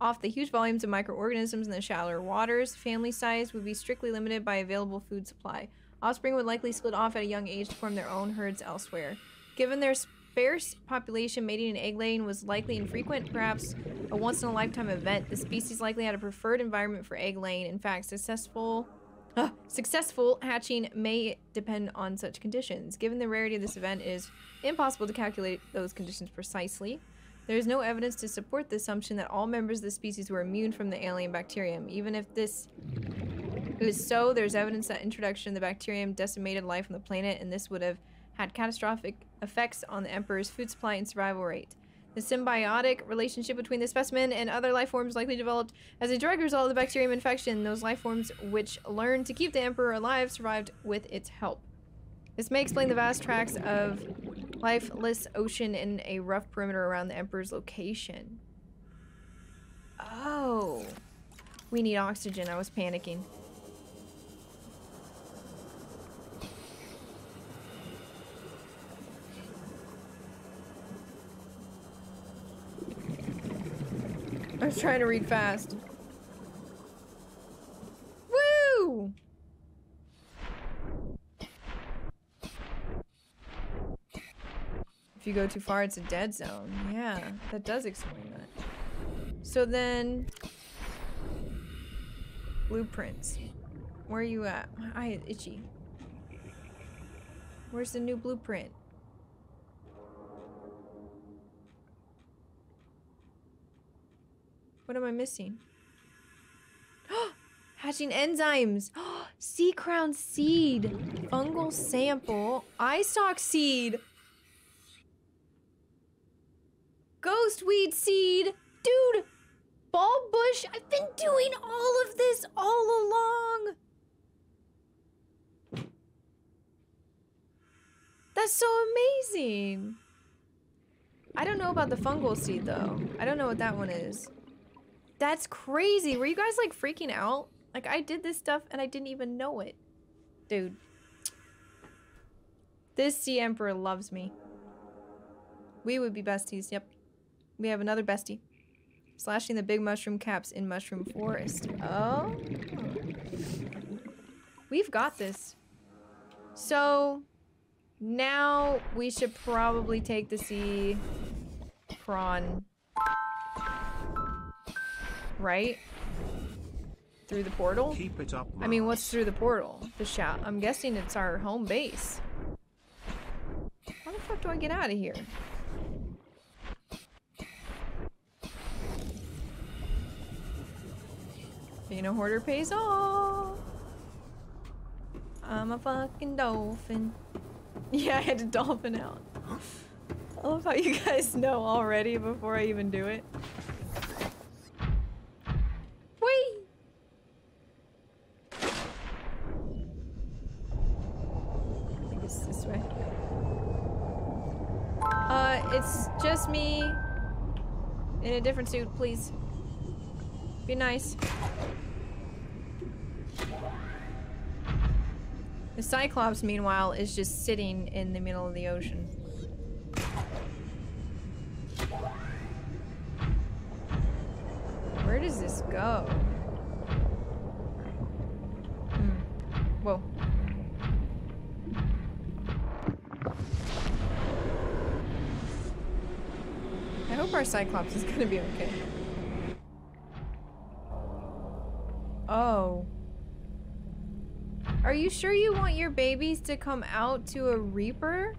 S1: off the huge volumes of microorganisms in the shallower waters. Family size would be strictly limited by available food supply. Offspring would likely split off at a young age to form their own herds elsewhere. Given their sparse population, mating and egg laying was likely infrequent, perhaps a once in a lifetime event. The species likely had a preferred environment for egg laying. In fact, successful uh, successful hatching may depend on such conditions. Given the rarity of this event, it is impossible to calculate those conditions precisely. There is no evidence to support the assumption that all members of the species were immune from the alien bacterium. Even if this is so, there's evidence that introduction of the bacterium decimated life on the planet, and this would have had catastrophic effects on the Emperor's food supply and survival rate. The symbiotic relationship between the specimen and other life forms likely developed as a direct result of the bacterium infection. Those life forms which learned to keep the Emperor alive survived with its help. This may explain the vast tracts of lifeless ocean and a rough perimeter around the Emperor's location. Oh. We need oxygen. I was panicking. I was trying to read fast. Woo! If you go too far, it's a dead zone. Yeah, that does explain that. So then... Blueprints. Where are you at? My eye is itchy. Where's the new blueprint? What am I missing? Hatching enzymes. sea crown seed. Fungal sample. Eye stalk seed. Ghost weed seed. Dude, Bulb Bush, I've been doing all of this all along. That's so amazing. I don't know about the fungal seed though. I don't know what that one is. That's crazy. Were you guys like freaking out? Like I did this stuff and I didn't even know it. Dude. This sea emperor loves me. We would be besties, yep. We have another bestie. Slashing the big mushroom caps in Mushroom Forest. Oh. We've got this. So, now we should probably take the sea prawn. Right? Through the portal?
S4: Keep it up,
S1: I mean, what's through the portal? The shout. I'm guessing it's our home base. How the fuck do I get out of here? Being a hoarder pays off. I'm a fucking dolphin. Yeah, I had to dolphin out. I love how you guys know already before I even do it. A different suit, please. Be nice. The Cyclops, meanwhile, is just sitting in the middle of the ocean. Where does this go? Hmm. Whoa. I hope our Cyclops is gonna be okay. Oh. Are you sure you want your babies to come out to a Reaper?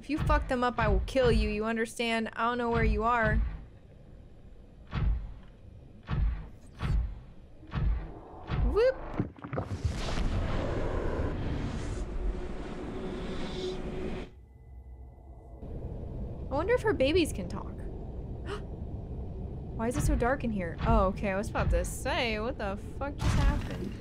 S1: If you fuck them up, I will kill you. You understand? I don't know where you are. Whoop. If her babies can talk. Why is it so dark in here? Oh, okay. I was about to say, what the fuck just happened?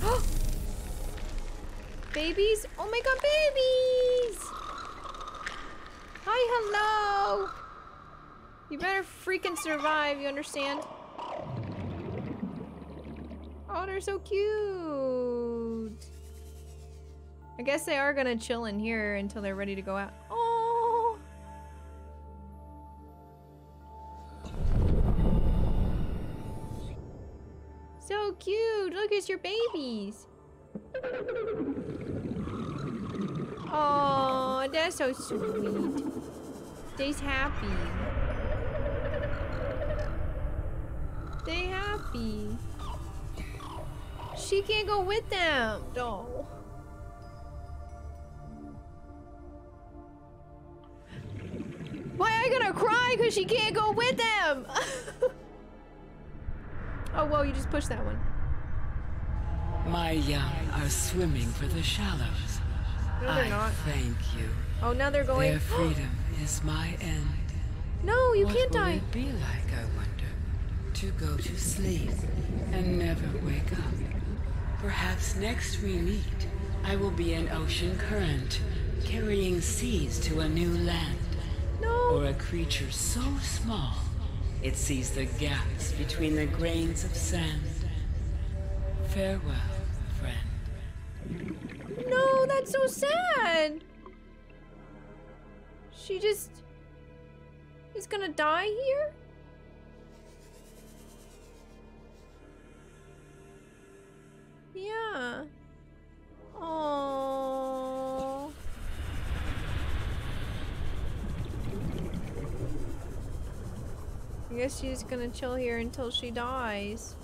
S1: babies? Oh my god, babies! Hi, hello! You better freaking survive, you understand? They're so cute. I guess they are gonna chill in here until they're ready to go out. Oh. So cute. Look, it's your babies. Oh, that's so sweet. They's happy. They happy. She can't go with them. No. Why are you gonna cry because she can't go with them? oh, whoa, you just pushed that one.
S6: My young are swimming for the shallows.
S1: No, they're
S6: I
S1: not.
S6: thank you.
S1: Oh, now they're going.
S6: Their freedom is my end.
S1: no, you
S6: what
S1: can't
S6: will
S1: die.
S6: it be like, I wonder, to go to sleep and never wake up? Perhaps next we meet, I will be an ocean current, carrying seas to a new land.
S1: No.
S6: Or a creature so small, it sees the gaps between the grains of sand. Farewell, friend.
S1: No, that's so sad. She just is gonna die here? Yeah. Oh. I guess she's gonna chill here until she dies.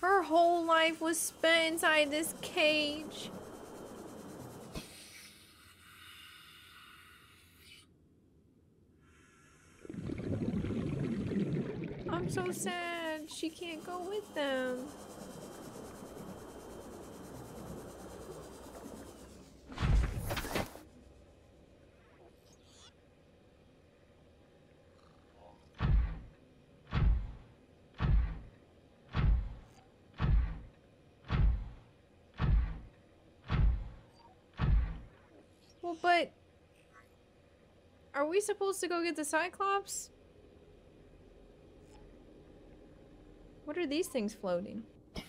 S1: Her whole life was spent inside this cage. So sad. She can't go with them. Well, but are we supposed to go get the Cyclops? What are these things floating?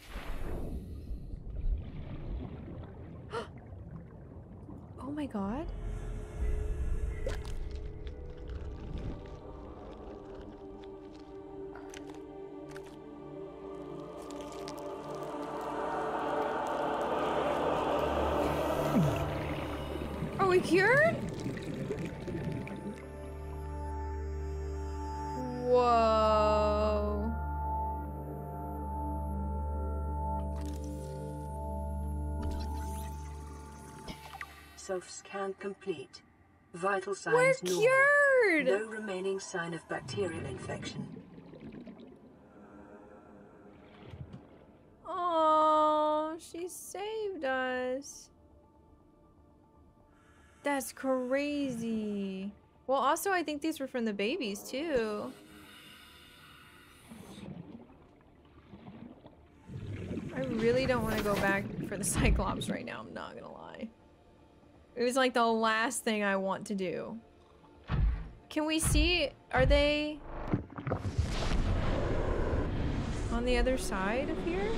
S1: oh my god.
S3: Self-scan complete. Vital
S1: We're
S3: signs normal.
S1: cured!
S3: No remaining sign of bacterial infection.
S1: Oh, she saved us. That's crazy. Well, also, I think these were from the babies, too. I really don't want to go back for the Cyclops right now, I'm not gonna lie. It was like the last thing I want to do. Can we see, are they on the other side of here?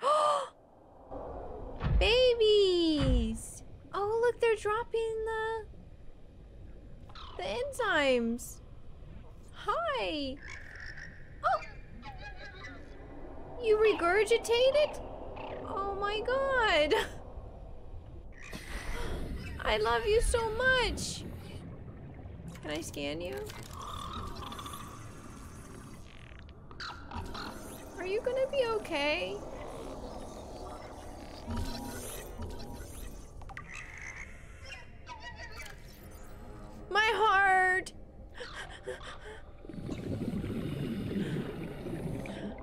S1: Babies! Oh, look, they're dropping the the enzymes. Hi. Oh. You regurgitated? Oh my god. I love you so much. Can I scan you? Are you gonna be okay? My heart!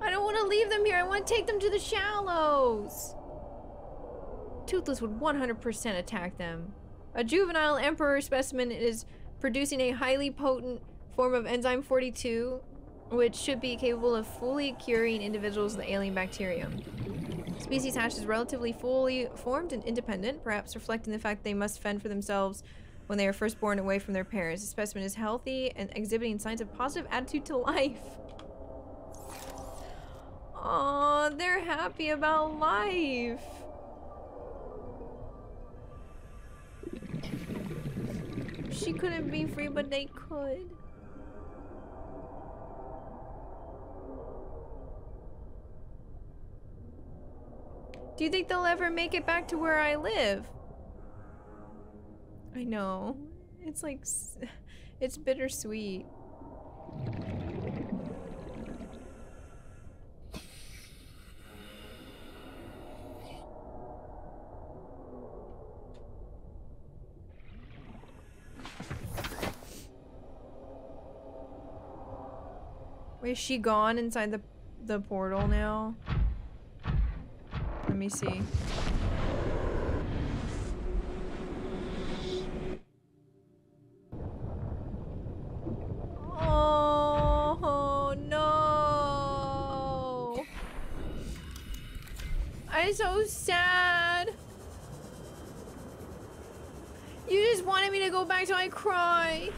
S1: I don't want to leave them here. I want to take them to the shallows. Toothless would 100% attack them. A juvenile emperor specimen is producing a highly potent form of enzyme 42, which should be capable of fully curing individuals of the alien bacterium. Species hatched is relatively fully formed and independent, perhaps reflecting the fact they must fend for themselves when they are first born away from their parents. The specimen is healthy and exhibiting signs of positive attitude to life. Aw, they're happy about life. She couldn't be free, but they could. Do you think they'll ever make it back to where I live? I know. It's like, it's bittersweet. Is she gone inside the the portal now? Let me see. Oh no! I'm so sad. You just wanted me to go back so I cry.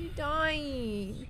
S1: She dying.